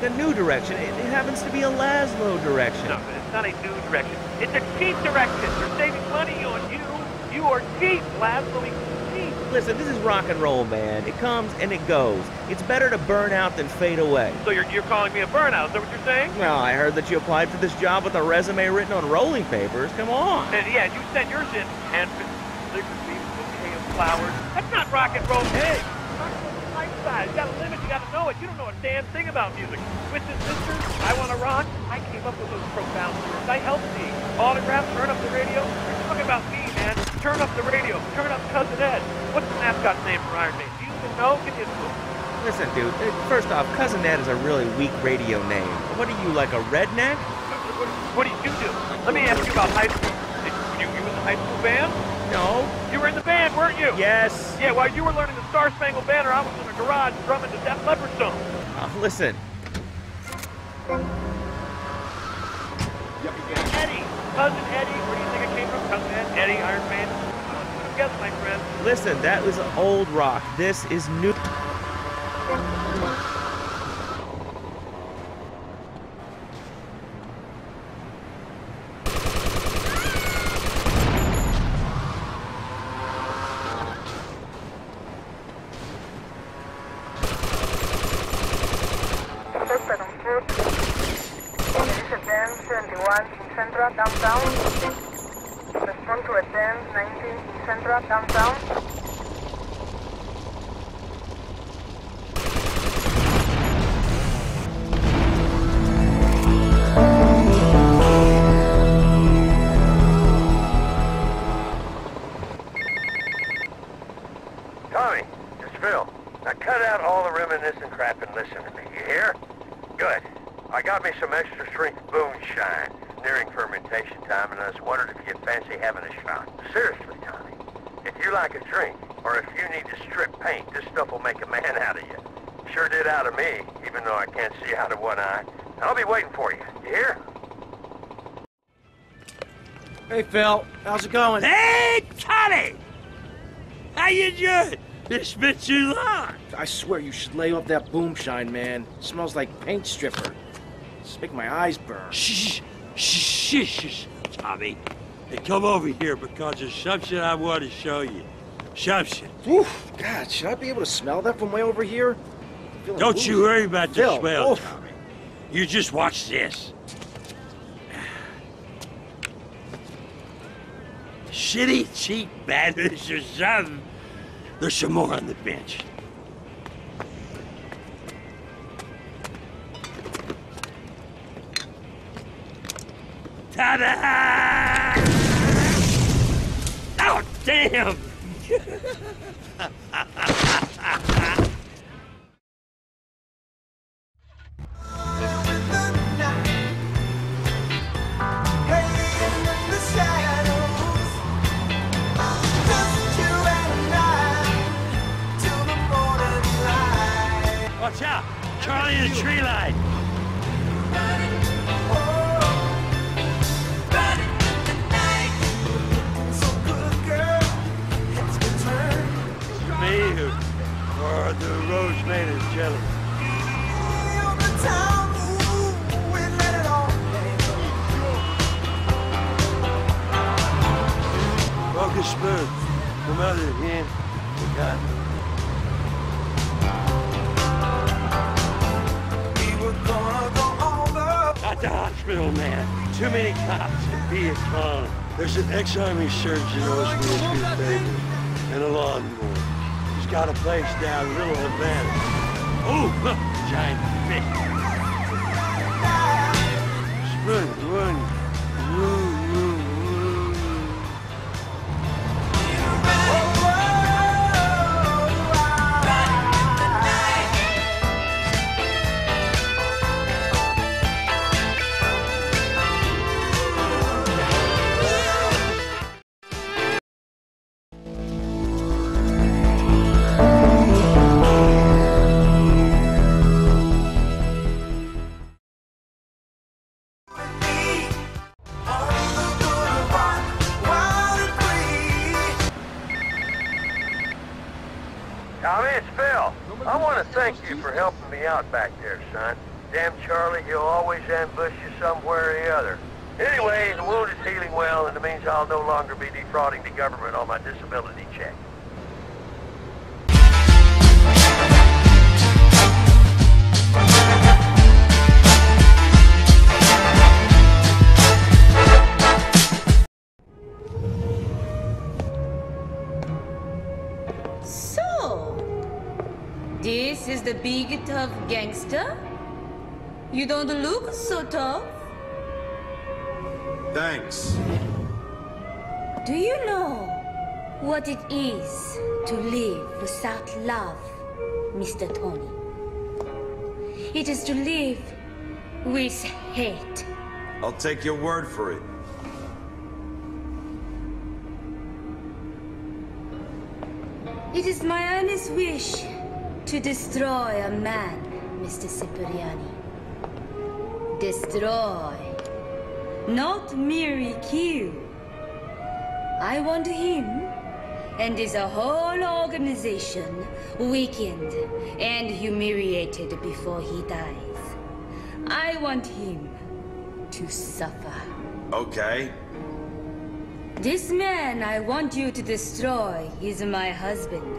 A, new direction. It, it happens to be a Lazlow direction. No, it's not a new direction. It's a cheap direction. They're saving money on you. You are cheap, Lazlow. Cheap. Listen, this is rock and roll, man. It comes and it goes. It's better to burn out than fade away. So you're, you're calling me a burnout. Is that what you're saying? Well, I heard that you applied for this job with a resume written on rolling papers. Come on. And yeah, you sent yours in. Handful, calligraphy, bouquet of flowers. That's not rock and roll. Hey! Rock and roll's a lifestyle. You gotta limit. You gotta know it. You don't know a damn thing about music. Twisted Sisters, I Wanna Rock. I came up with those profound lyrics. I helped me. Autograph, turn up the radio. You're talking about me, man. Turn up the radio. Turn up Cousin Ed. What's the mascot's name for Iron Maiden? Do you even know? Give me a clue. Listen, dude. uh, First off, cousin Ed is a really weak radio name. What are you like a redneck? What, what did you do? Let me ask you about high school. Did you, you was in the high school band? No. You were in the band, weren't you? Yes. Yeah, while you were learning the Star Spangled Banner, I was in a garage drumming to Def Leppard songs. Uh, listen. Eddie, cousin Eddie. Where do you think it came from? Cousin Ed, Eddie, Iron Man. Guess, my friend. Listen, that was old rock. This is new. Hey, Phil. How's it going? Hey, Tommy! How you doing? It's been too long. I swear you should lay off that boomshine, man. smells like paint stripper. It's making my eyes burn. Shh, shh, shh, shh, Tommy. Hey, come over here because there's something I want to show you. Something. Oof, God, should I be able to smell that from way over here? Don't woozy. you worry about the Phil, smell, oof. Tommy. You just watch this. Shitty, cheap or something. There's some more on the bench. Ta-da! Oh, damn! or the rose made of jelly. Come out of the hand. We got it. At the hospital, man. Too many cops be it calm. There's an ex-army surgeon owes me a few. And a lawnmower. Got a place down Little Havana. Oh, giant fish. Spoon, run. Out back there, son. Damn Charlie, he'll always ambush you somewhere or the other. Anyway, the wound is healing well, and it means I'll no longer be defrauding the government on my disability check. Big tough gangster? You don't look so tough. Thanks. Do you know what it is to live without love, Mr. Toni? It is to live with hate. I'll take your word for it. It is my earnest wish to destroy a man, Mr. Cipriani. Destroy. Not merely kill. I want him and his whole organization weakened and humiliated before he dies. I want him to suffer. Okay. This man I want you to destroy is my husband,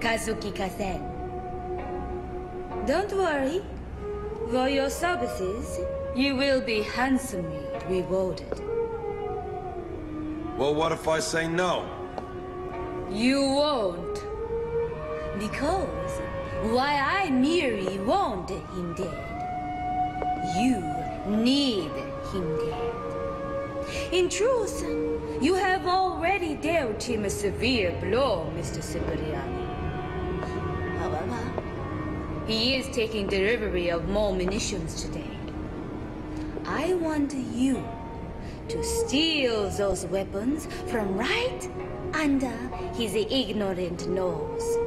Kazuki Kasen. Don't worry. For your services, you will be handsomely rewarded. Well, what if I say no? You won't. Because why I merely want him dead, you need him dead. In truth, you have already dealt him a severe blow, Mr. Cipriani. He is taking delivery of more munitions today. I want you to steal those weapons from right under his ignorant nose.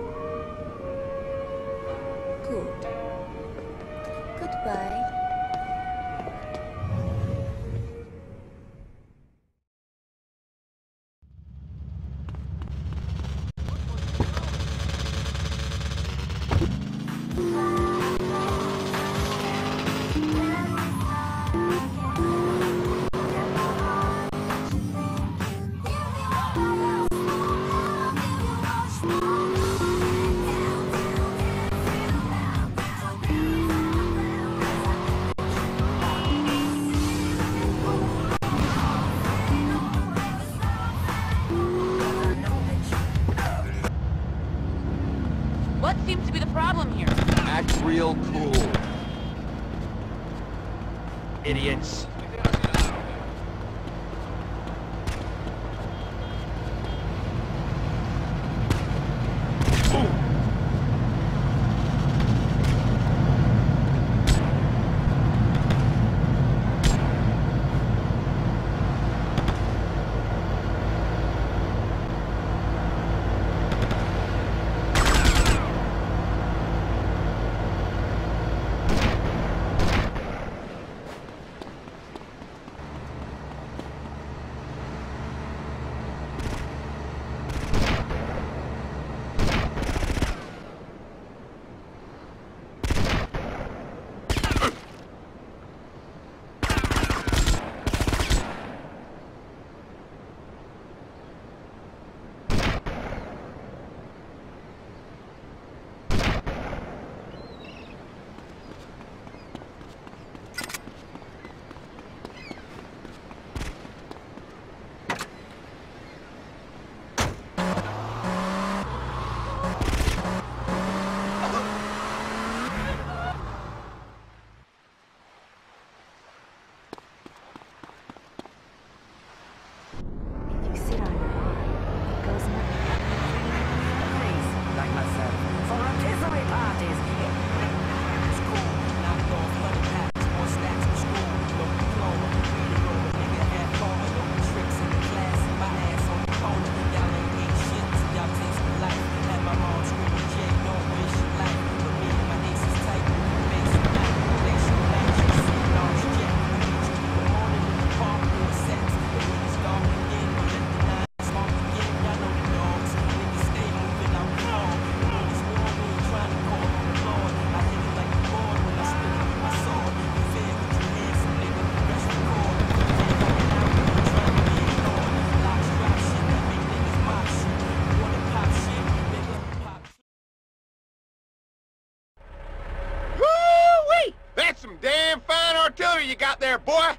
There, boy!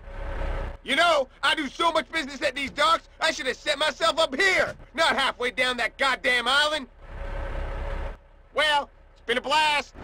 You know, I do so much business at these docks, I should have set myself up here, not halfway down that goddamn island. Well, it's been a blast.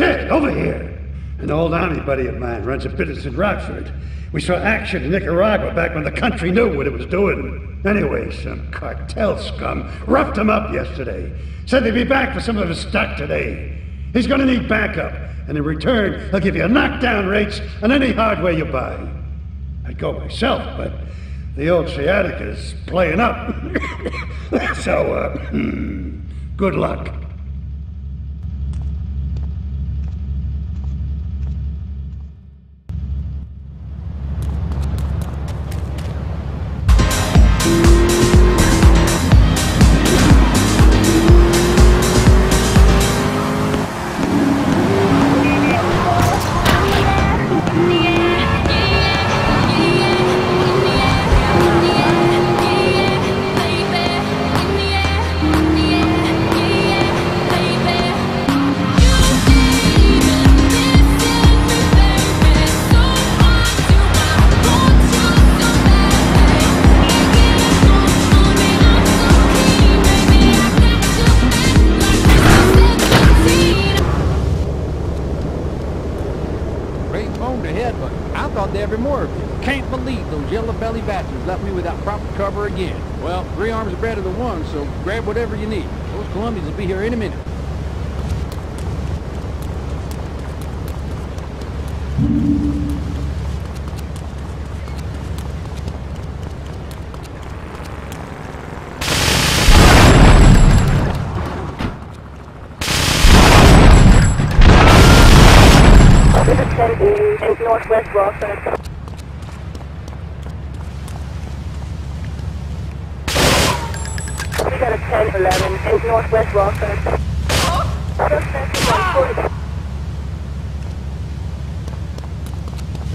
Over here. An old army buddy of mine runs a business in Rockford. We saw action in Nicaragua back when the country knew what it was doing. Anyway, some cartel scum roughed him up yesterday. Said they'd be back for some of his stock today. He's gonna need backup, and in return, he'll give you knockdown rates on any hardware you buy. I'd go myself, but the old sciatica's playing up. so, uh, good luck. Those yellow belly bastards left me without proper cover again. Well, three arms are better than one, so grab whatever you need. Those Colombians will be here any minute. This is 1080, take Northwest Rawson. We got a 1011, take Northwest foot.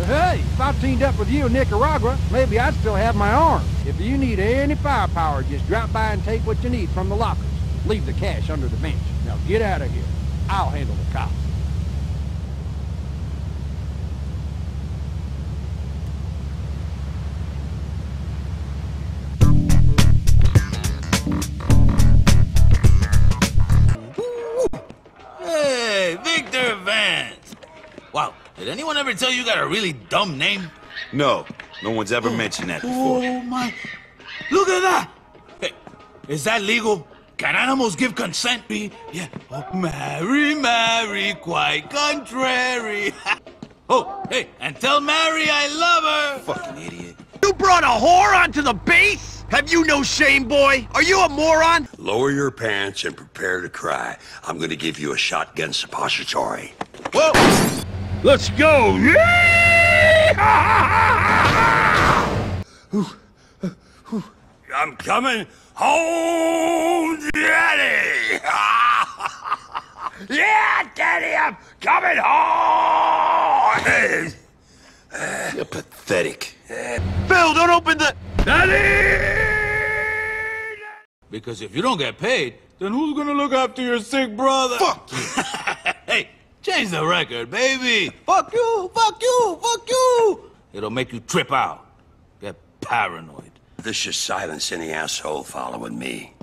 Hey, if I teamed up with you in Nicaragua, maybe I'd still have my arm. If you need any firepower, just drop by and take what you need from the lockers. Leave the cash under the bench. Now get out of here. I'll handle the cops. Ever tell you you got a really dumb name? No, no one's ever mentioned that before. Oh my! Look at that! Hey, is that legal? Can animals give consent? Be yeah. Oh, Mary, Mary, quite contrary. oh, hey, and tell Mary I love her. Fucking idiot. You brought a whore onto the base? Have you no shame, boy? Are you a moron? Lower your pants and prepare to cry. I'm gonna give you a shotgun suppository. Whoa! Let's go! I'm coming home, Daddy! yeah, Daddy, I'm coming home! You're pathetic. Bill, don't open the... Daddy! Because if you don't get paid, then who's gonna look after your sick brother? Fuck hey, change the record, baby. Fuck you, fuck you, fuck you. It'll make you trip out. Get paranoid. This should silence any asshole following me.